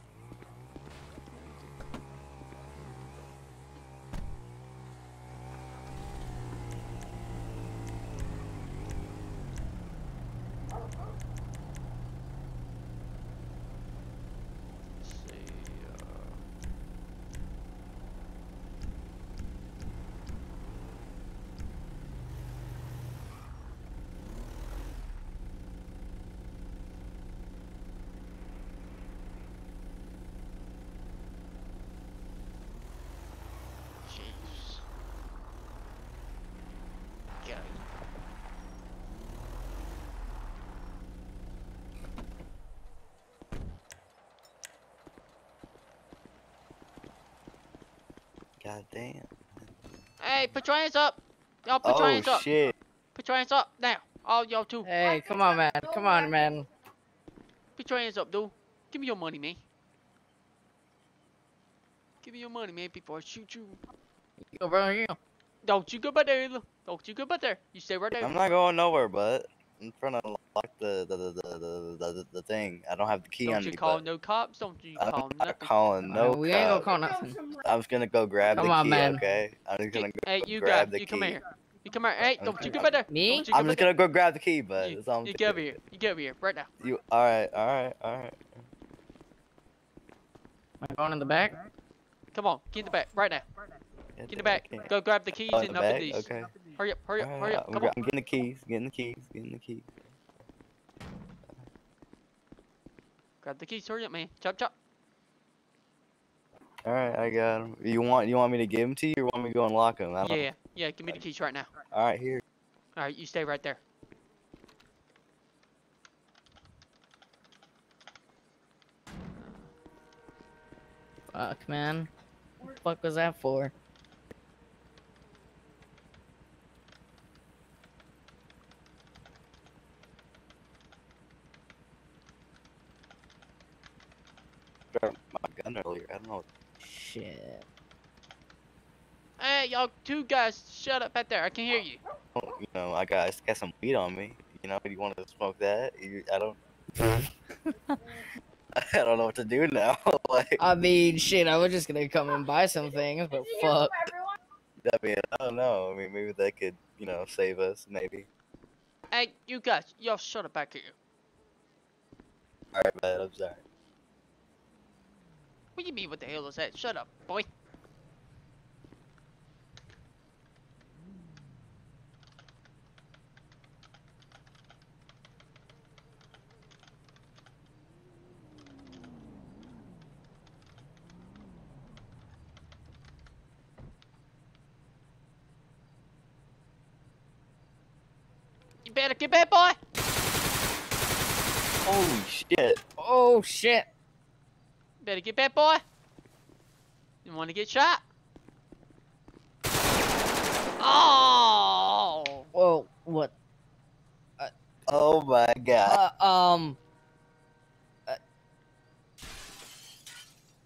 God damn. Hey, put your hands up. Y'all put your Oh hands up. shit. Put your hands up now. All y'all too. Hey, come on, man. Come on, man. Put your hands up, dude. Give me your money, man. Give me your money, man, before I shoot you. Go bro, here. Don't you go back there. look. Don't you go back there. You stay right there. I'm not going nowhere, but I'm trying to unlock the the the the the, the, the, the thing. I don't have the key Don't on you me. call no cops. Don't you I'm call not nothing. calling no. we ain't gonna call nothing. I'm just gonna go grab Come the on, key, man. okay? I'm just gonna go Hey, you grab got. the You key. come here. You come here. Hey, I'm don't you gonna- go back there. Me? Don't I'm just gonna go grab the key, but You, that's all I'm you gonna get over here. You get over here right now. You all right? All right? All right. Am I going in the back? Come on, get in the back right now. Get in the back. Go grab the keys Oh, in and the open back? these. Okay. Hurry up, hurry up, hurry up. I'm, Come on. I'm getting the keys. Getting the keys. Getting the keys. Grab the keys. Hurry up, man. Chop, chop. All right, I got them. You want you want me to give them to you, or want me to go unlock them? I don't, Yeah, yeah. Give me the keys right now. All right, here. All right, you stay right there. Fuck, man. What the fuck was that for? Grabbed my gun earlier. I don't know. Shit. Hey, y'all two guys, shut up back there. I can hear you. Oh, you know, I got I got some weed on me. You know, you want to smoke that? You, I don't. I don't know what to do now. like, I mean, shit, I was just gonna come and buy some things, but fuck. I mean, I don't know. I mean, maybe that could, you know, save us. Maybe. Hey, you guys, y'all shut up back here. All right, man. I'm sorry. What do you mean? What the hell is that? Shut up, boy. You better get back, boy. Holy shit! Oh shit. Better get back, boy. You want to get shot? Oh! Whoa, what? Oh my god. Uh, um. Uh,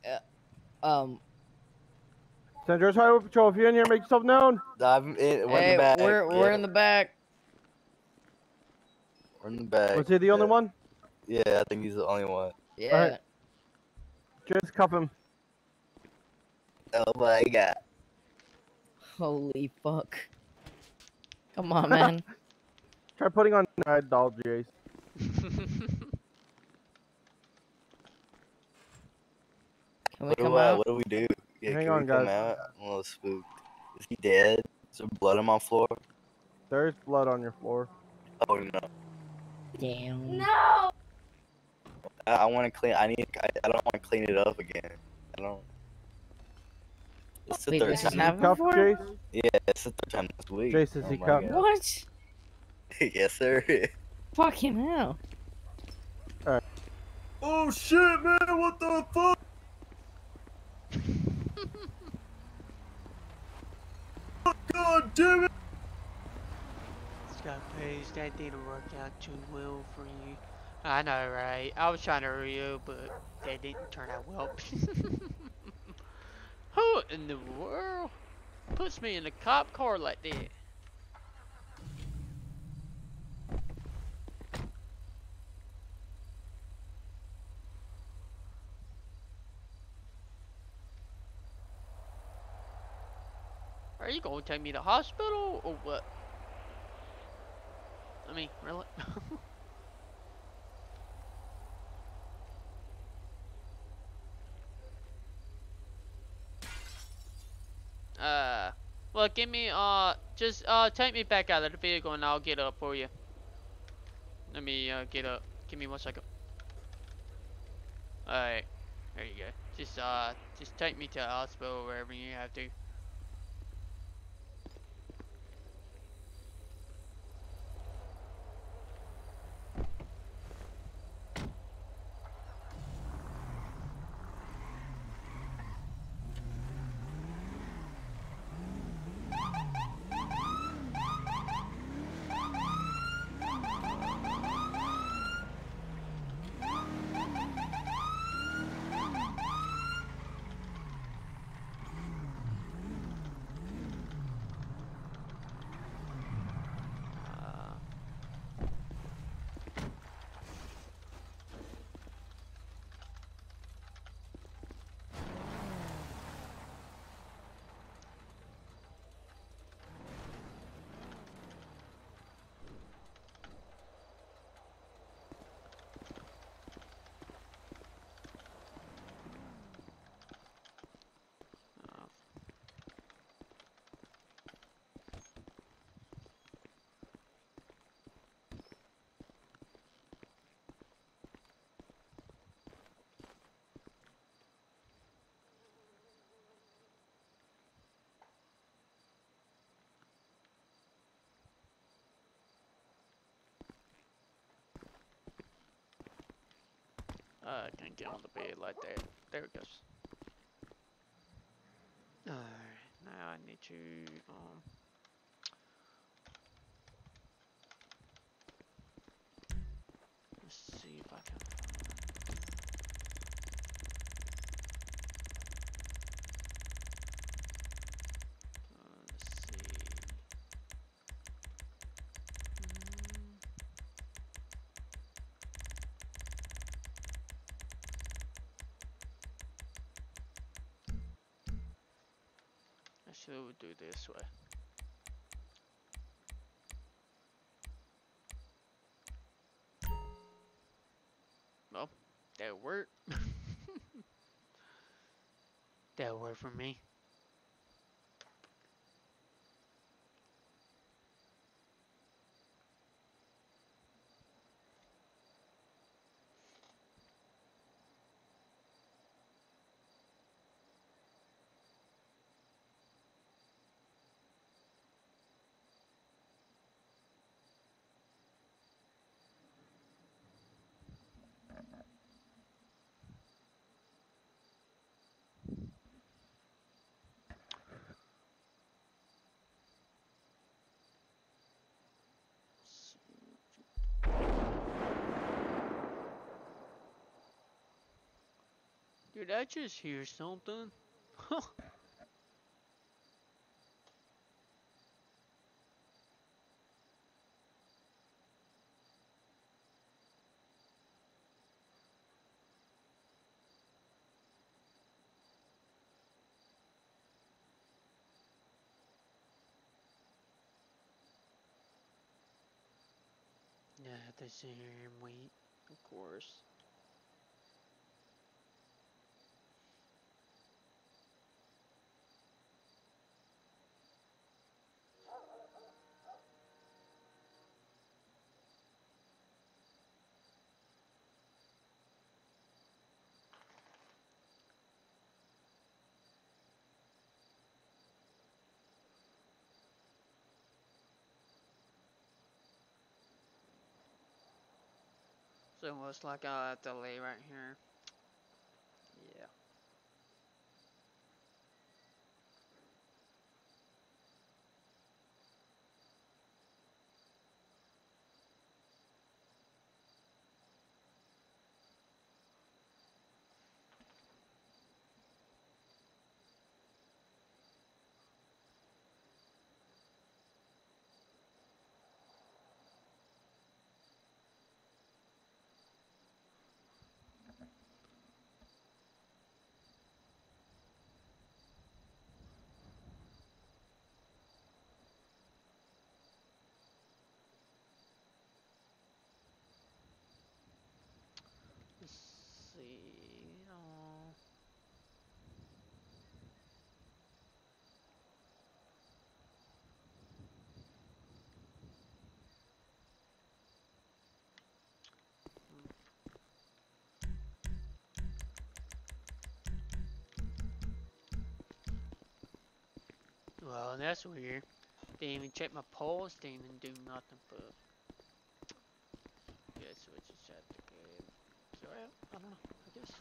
uh, um. San Highway Patrol, if you're in here, make yourself known. I'm in. We're in Hey, the back. we're we're yeah, in the back. We're in the back. Was he the only one? Yeah, I think he's the only one. Yeah. Alright. Just cuff him. Oh my god. Holy fuck. Come on, man. Try putting on uh, doll Jace. Can we What do, come uh, out? what do we do? Yeah, Hang can on, we come guys. out? I'm a little spooked. Is he dead? Is there blood on my floor? There's blood on your floor. Oh no. Damn. I, I want to clean. I need. I, I don't want to clean it up again. I don't. It's the Wait, third time. happened Cuff before? Jace? Yeah, it's the third time this week. Jace, is Oh he my cuffed? What? yes, sir. Fucking hell. Alright. Oh shit, man! What the fuck? God damn it! Scott Page, that didn't work out too well for you. I know, right? I was trying to you, but that didn't turn out well. Who in the world puts me in a cop car like that? Are you going to take me to the hospital or what? I mean, really? uh, well, give me, uh, just, uh, take me back out of the vehicle and I'll get up for you. Let me, uh, get up. Give me one second. Alright, there you go. Just, uh, just take me to the hospital wherever you have to. I can't get on the bed like that. There it goes. Alright, now I need to, um... Let's see if I can... Uh, let's see... Mm. I should do this way. Well, that worked. that worked for me. Did I just hear something? yeah, they sit here and wait, of course. It looks like I'll have to lay right here. Yeah. Let's see. Oh. Well, that's weird. Didn't even check my pulse, didn't even do nothing but. Guess just have to go. So, I don't know, I guess.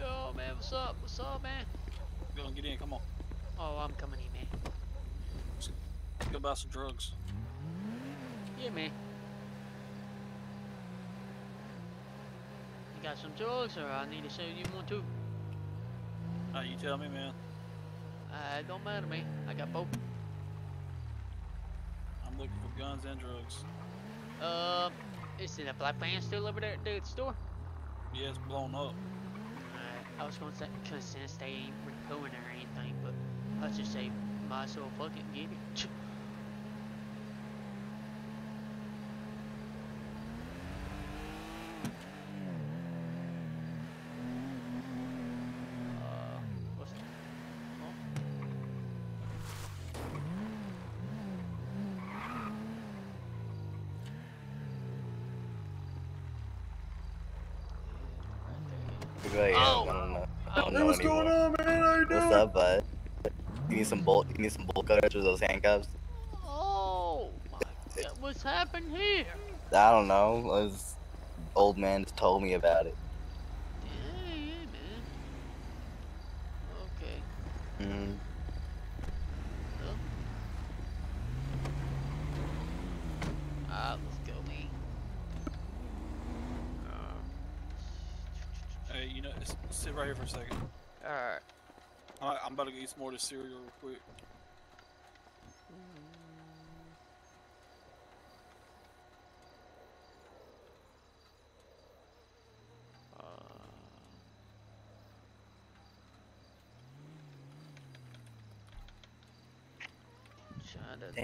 Yo, man, what's up? What's up, man? Go and get in, come on. Oh, I'm coming in, man. Let's go buy some drugs. Yeah, man. You got some drugs, or I need to sell you one too? Uh, you tell me, man. Uh, don't matter, man. I got both. I'm looking for guns and drugs. Uh, is it a black van still over there at the store? Yeah, it's blown up. Alright, I was gonna say, cause since they ain't going or anything, but let's just say, might as well fucking get it. Right, yeah, Oh. I don't know. I don't Hey, know what's anymore. going on, man? How you doing? What's up, bud? You need some bolt. You need some bolt cutters or those handcuffs. Oh my god, what's happened here? I don't know. This old man just told me about it. Yeah, yeah, man. Okay. Mm. Ah, let's go, me. Hey, you know, s- sit right here for a second. Alright. Alright, I'm to get you some more of this cereal real quick.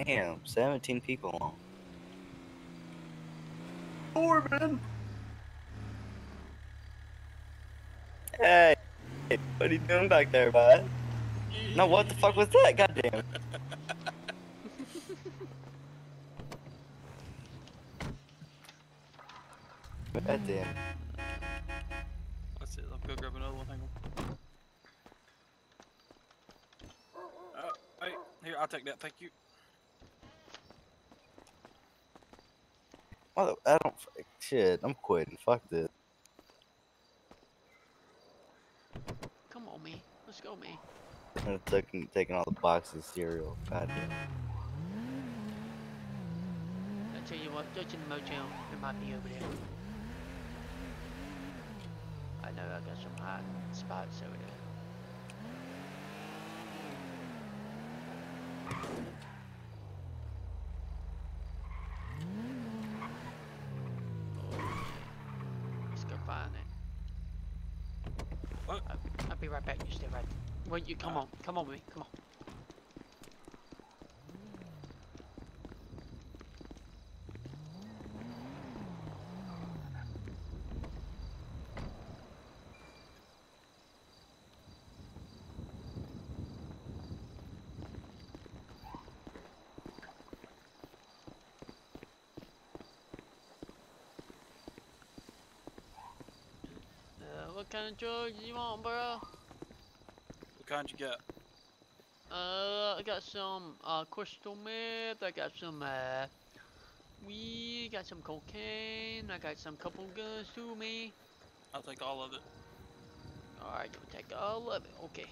Damn, 17 people on. Four, man. Hey, what are you doing back there, bud? No, what the fuck was that? Goddamn. Goddamn. That's it. I'll go grab another one. Hang on. Uh, hey, here, I'll take that. Thank you. Mother, I don't. Shit, I'm quitting. Fuck this. Come on, me. Let's go, me. I'm taking taking all the boxes of cereal. Goddamn. I tell you what, judge in the motel. It might be over there. I know I got some hot spots over there. Wait, you come on. Come on with me. Come on. Uh, what kind of drugs you want, bro? Kind you got? Uh, I got some uh crystal meth. I got some uh weed. Got some cocaine. I got some couple guns too, me. I'll take all of it. All right, you take all of it. Okay.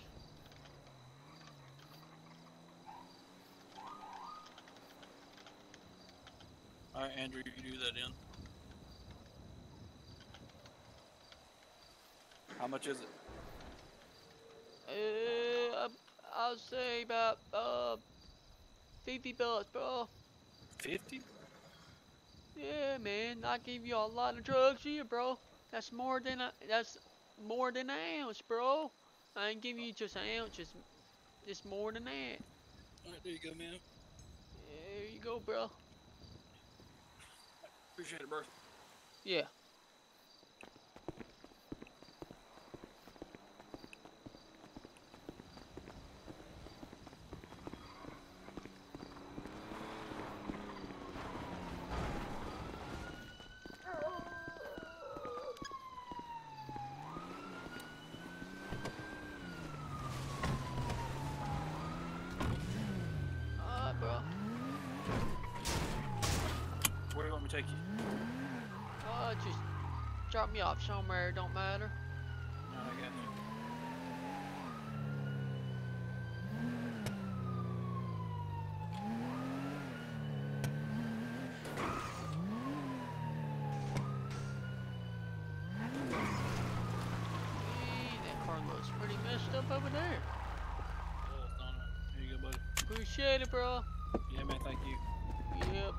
All right, Andrew, you do that in. How much is it? Uh, I'll say about uh fifty bucks, bro. Fifty? Yeah, man. I give you a lot of drugs here, bro. That's more than a that's more than an ounce, bro. I ain't giving you just an ounce. It's, it's more than that. All right, there you go, man. There you go, bro. Appreciate it, bro. Yeah. Alright, bro. Where do you want me to take you? Uh, just drop me off somewhere. it Don't matter. All right, I got you. That car looks pretty messed up over there. Oh, it's on it. Here you go, buddy. Appreciate it, bro. Yeah, man, thank you. Yep.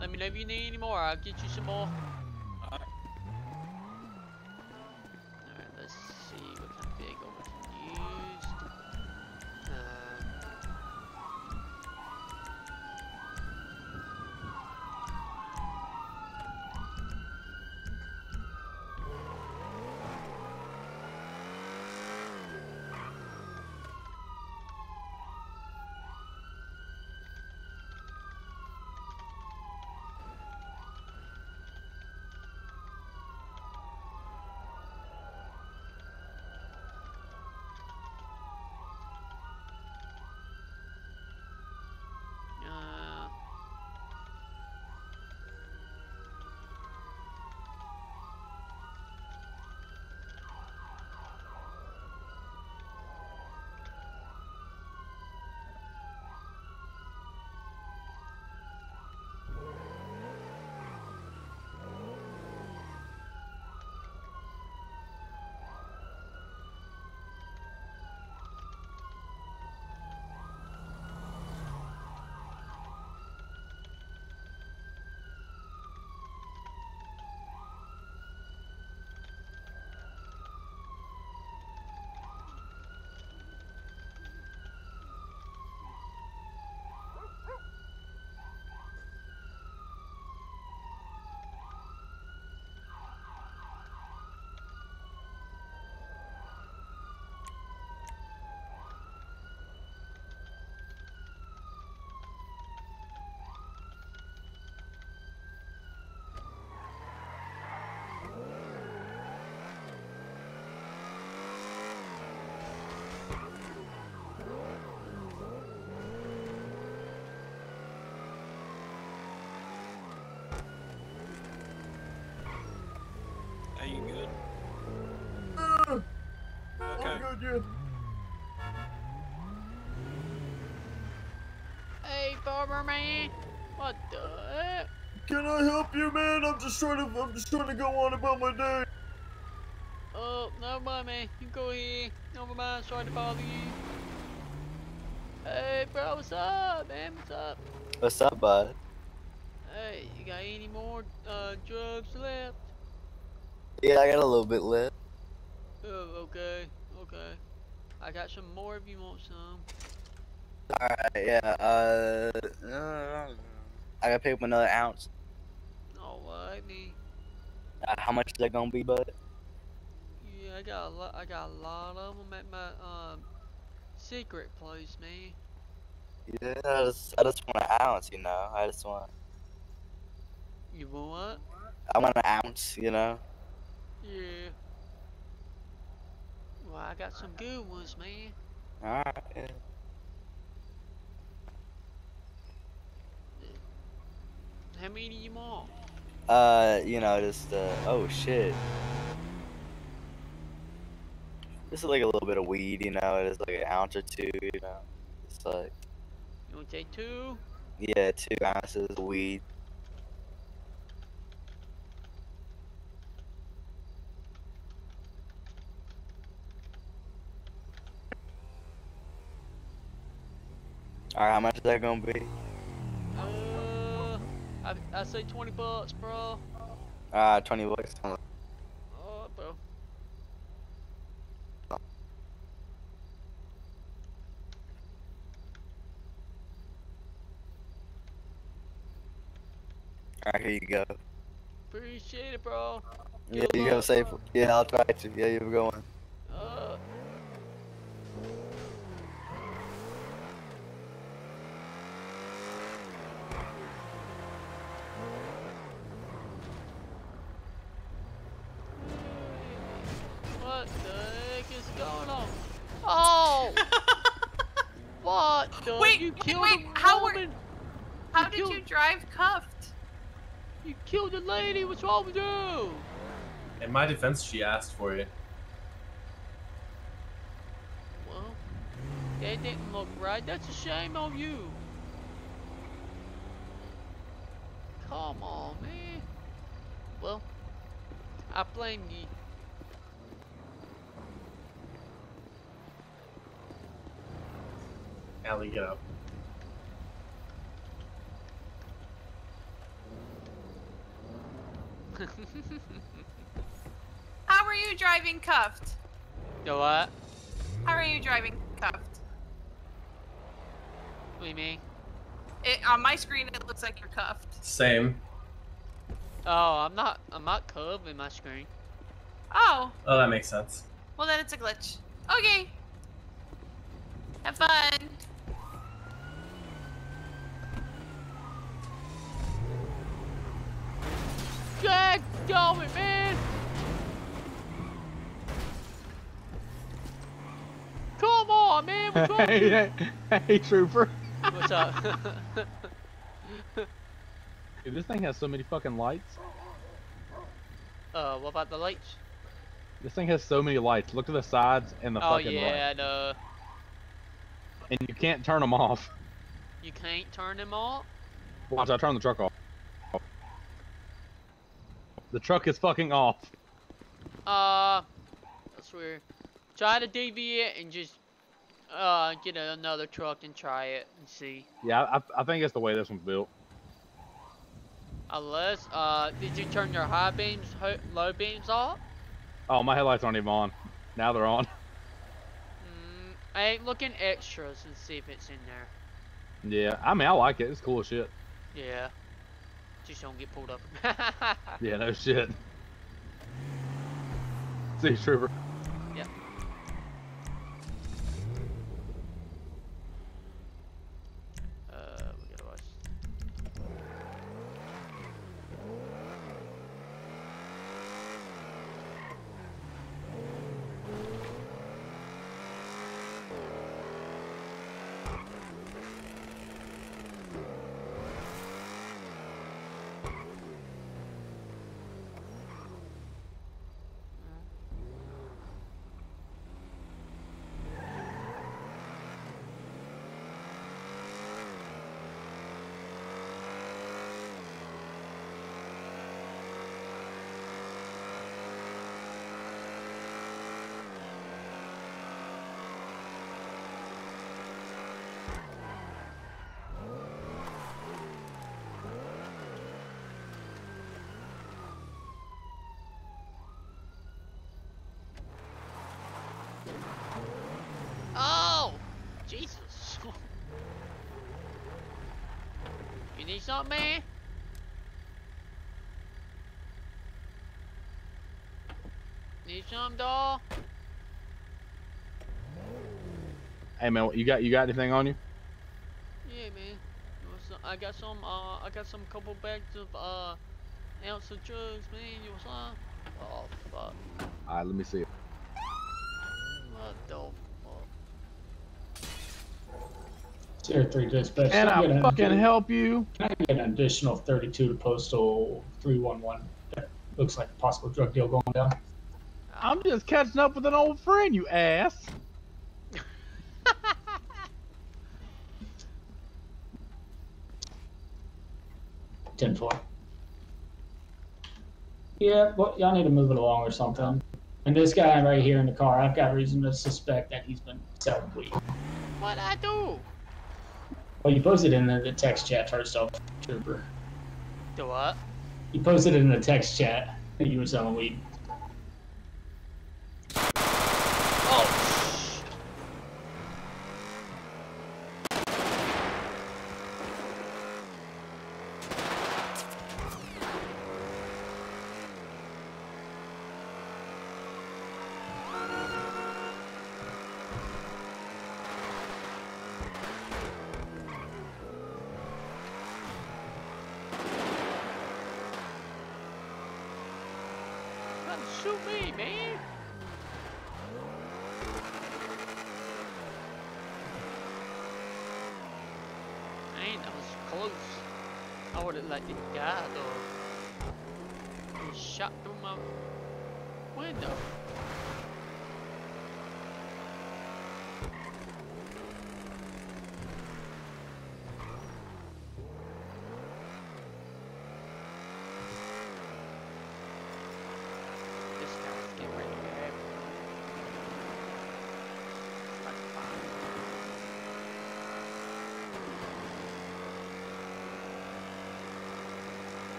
Let me know if you need any more. I'll get you some more. Hey, you good? Okay. I'm good, Hey, farmer man. What the heck? Can I help you, man? I'm just trying to, I'm just trying to go on about my day. Oh, never mind, man. You go ahead. Never mind. Sorry to bother you. Hey, bro, what's up, man? What's up? What's up, bud? Hey, you got any more uh, drugs left? Yeah, I got a little bit left. Oh, okay, okay. I got some more if you want some. Alright, yeah, uh, uh, I gotta pick up another ounce. Alright, me. Uh, how much is that gonna be, bud? Yeah, I got a lot. I got a lot of them at my um secret place, man. Yeah, I just, I just want an ounce, you know. I just want, You want what? I want an ounce, you know. Yeah. Well, I got some good ones, man. Alright, yeah. How many do you want? Uh, you know, just, uh, oh shit. This is like a little bit of weed, you know. It's like an ounce or two, you know. It's like, You want to take two? yeah, two ounces of weed. Alright, how much is that gonna be? Uh, I I say twenty bucks, bro. Uh, 20 bucks. Oh, bro. Alright, here you go. Appreciate it, bro. Yeah, you go safe. Yeah, I'll try to. Yeah, you're going. Uh. What the heck is going on? Oh! What? Wait, you wait, killed wait, a how were- woman. How did you drive cuffed? You killed a lady. What's wrong with you? In my defense, she asked for it. Well, that didn't look right. That's a shame on you. Come on, man. Well, I blame you. Allie, get up. How are you driving cuffed? Go what? How are you driving cuffed? What do you mean? It, on my screen, it looks like you're cuffed. Same. Oh, I'm not. I'm not covering my screen. Oh, Oh, that makes sense. well then it's a glitch. Okay. Have fun. God damn it, man! Come on, man. What's wrong with you? hey, hey, hey, trooper. What's up? Dude, this thing has so many fucking lights. uh, what about the lights? This thing has so many lights. Look at the sides and the oh fucking yeah, right. and uh, And you can't turn them off. you can't turn them off. Watch, I turn the truck off. The truck is fucking off. Uh, that's weird. Try to deviate and just uh get another truck and try it and see. Yeah, I, I think that's the way this one's built. Unless uh, did you turn your high beams, ho- low beams off? Oh, my headlights aren't even on. Now they're on. Mm, I ain't looking extras and see if it's in there. Yeah, I mean, I like it. It's cool as shit. Yeah. Just don't get pulled up. Yeah, no shit. See you, Trooper. You need something, man? Need some, doll? Hey man, you got you got anything on you? Yeah, man. You want some- I got some. Uh, I got some couple bags of uh, ounce of drugs, man. You want some? Oh fuck. All right, let me see it. What the fuck? Tier 3 dispatch. Can I'm I fucking help you? Can I get an additional 32 to postal 311? That looks like a possible drug deal going down. I'm just catching up with an old friend, you ass. Ten four. Yeah, well, y'all need to move it along or something. And this guy right here in the car, I've got reason to suspect that he's been selling weed. What I do? Well, you posted in the, the text chat first off, trooper. Do what? You posted in the text chat that you were selling weed. Oh. Trying to shoot me, man. Man, that was close. I would have let the guy though. He shot through my window.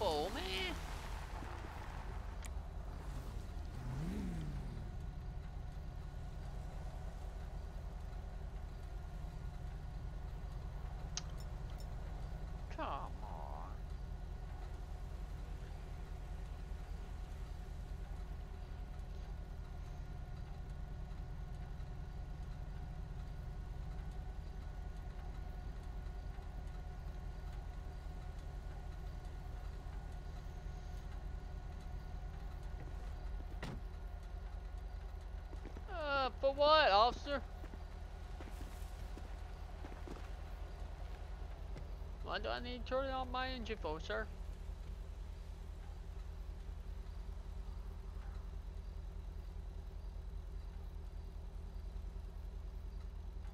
Me man? For what, officer? Why do I need to turn on my engine for, sir?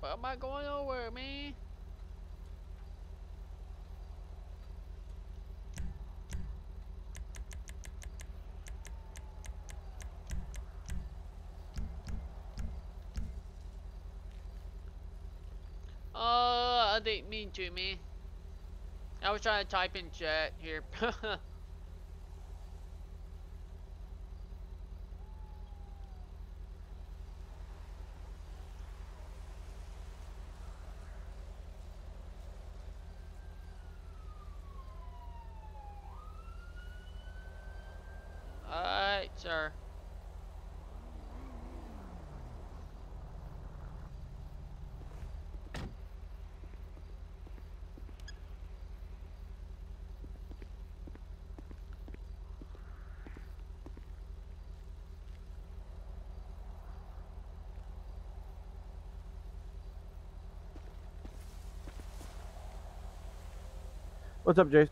What am I going over, man? Oh, I didn't mean to, me. I was trying to type in chat here. Alright, sir. What's up, Jace?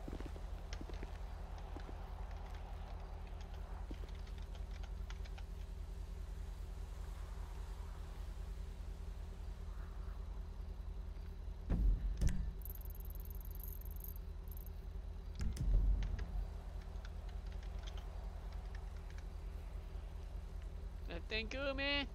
Everything good, man?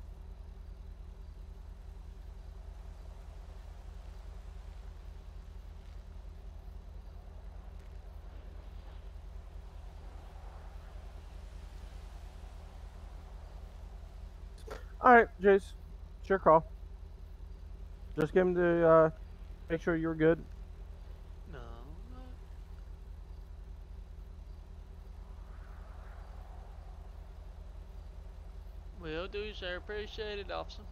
All right, Jace. It's your call. Just give him to uh, make sure you're good. No. Will do, sir. Appreciate it, officer.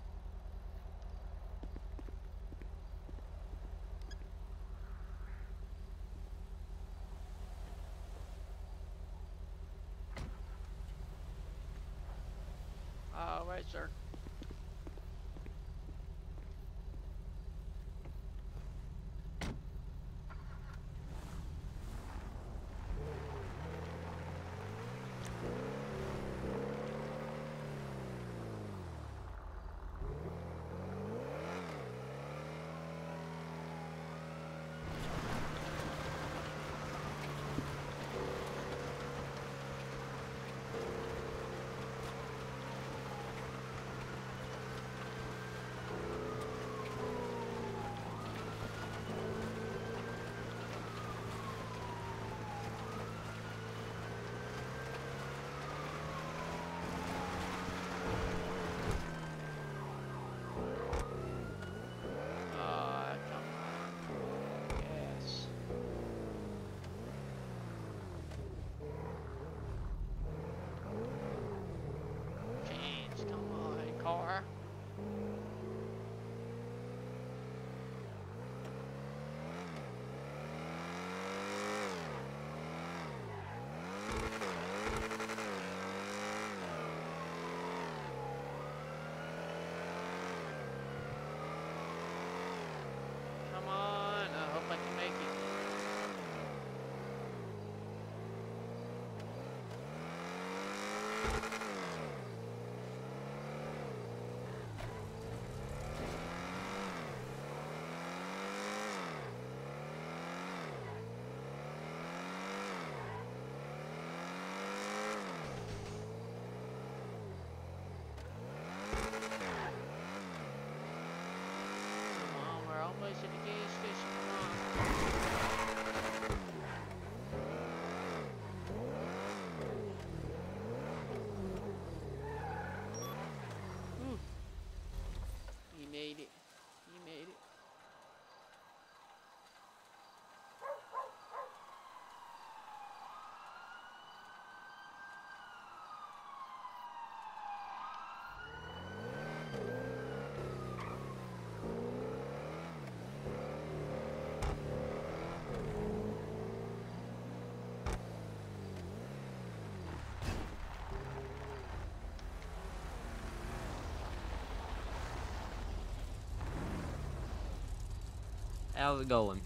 How's it going?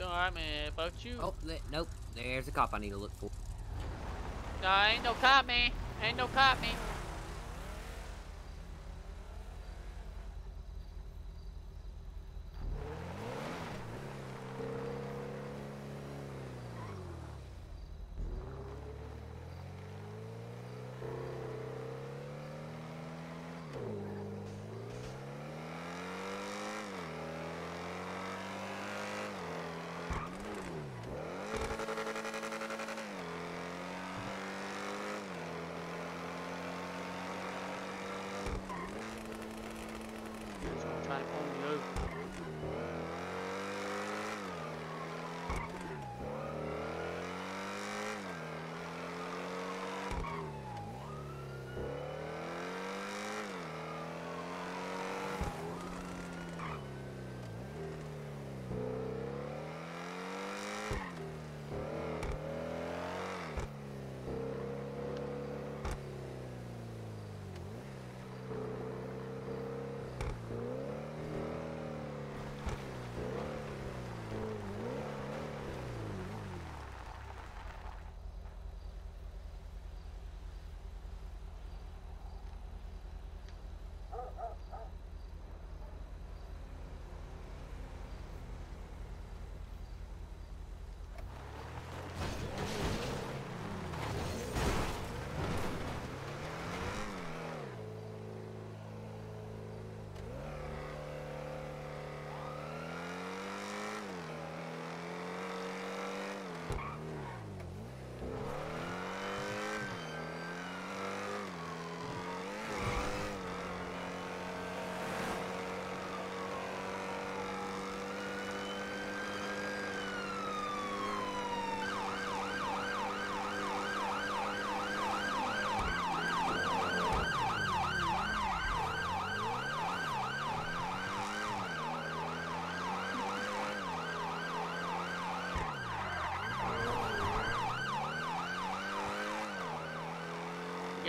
Alright, man. About you? Oh, th- nope. There's a cop I need to look for. Nah, ain't no cop, man. Ain't no cop, man.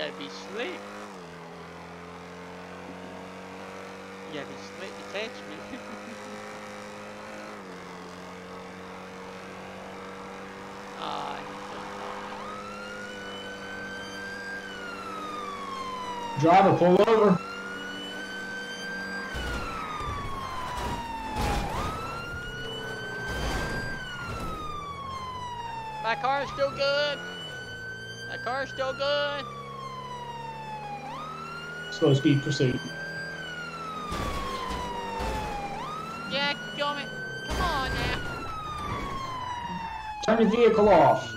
Gotta be slick. You gotta be slick to catch me. Ah, Driver, pull over. my car's still good. My car's still good. Slow speed pursuit. Yeah, kill me. Come on now. Turn the vehicle off.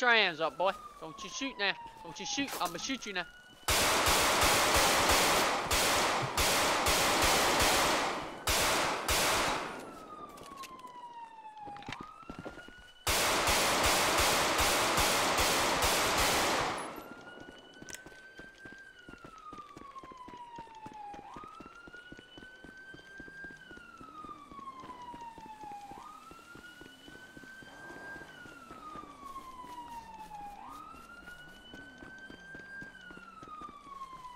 Get your hands up, boy. Don't you shoot now. Don't you shoot. I'ma shoot you now.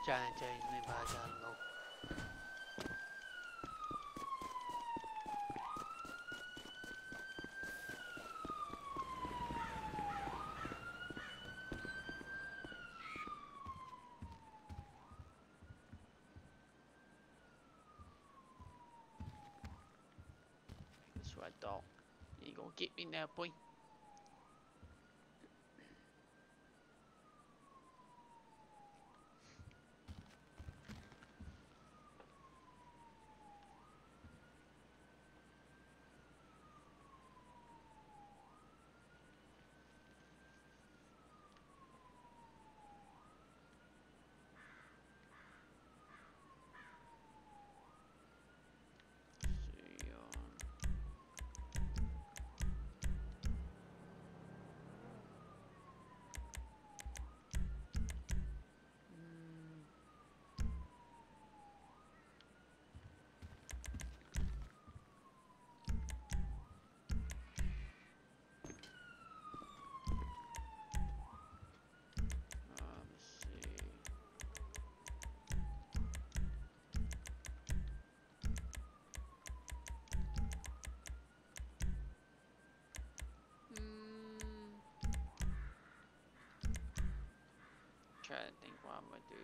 trying to change me, but I You gonna get me now, boy? Try to think what I'm gonna do.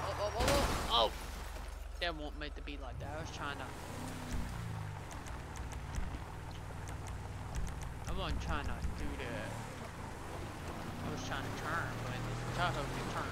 Oh, oh, oh, oh, oh! That won't meant to be like that. I was trying to. I wasn't trying to do that. I was trying to turn, but Tahoe can turn.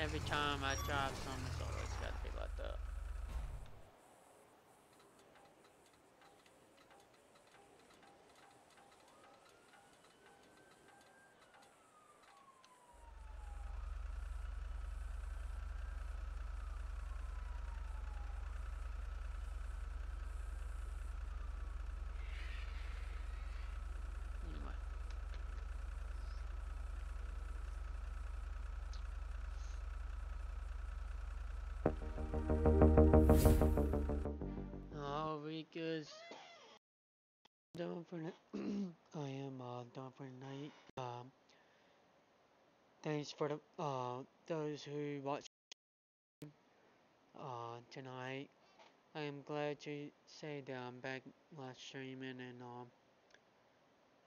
Every time I drive some, it's always got to be like that. Anyway. Week is done for I am uh, done for the night. Um, thanks for the uh those who watched uh tonight. I am glad to say that I'm back live streaming and um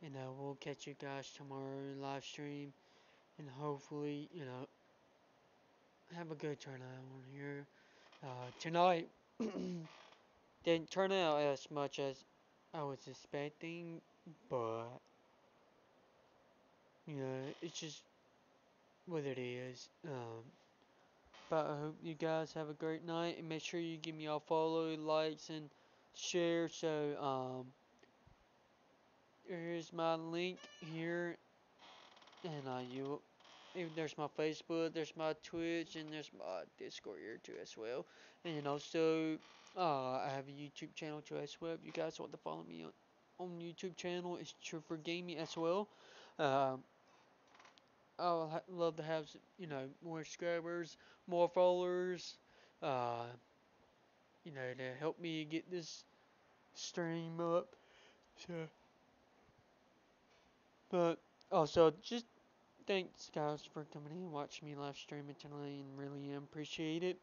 you know we'll catch you guys tomorrow live stream and hopefully you know have a good turnout here. Uh, tonight didn't turn out as much as I was expecting, but you know it's just what it is. Um, but I hope you guys have a great night and make sure you give me a follow, likes, and share. So um, here's my link here, and uh, you. There's my Facebook, there's my Twitch, and there's my Discord here too as well. And also, uh, I have a YouTube channel too as well. If you guys want to follow me on, on YouTube channel, it's Trooper Gaming as well. Um, I would love to have you know more subscribers, more followers, uh, you know to help me get this stream up. So, but also just thanks guys for coming in and watching me live streaming tonight, and really appreciate it.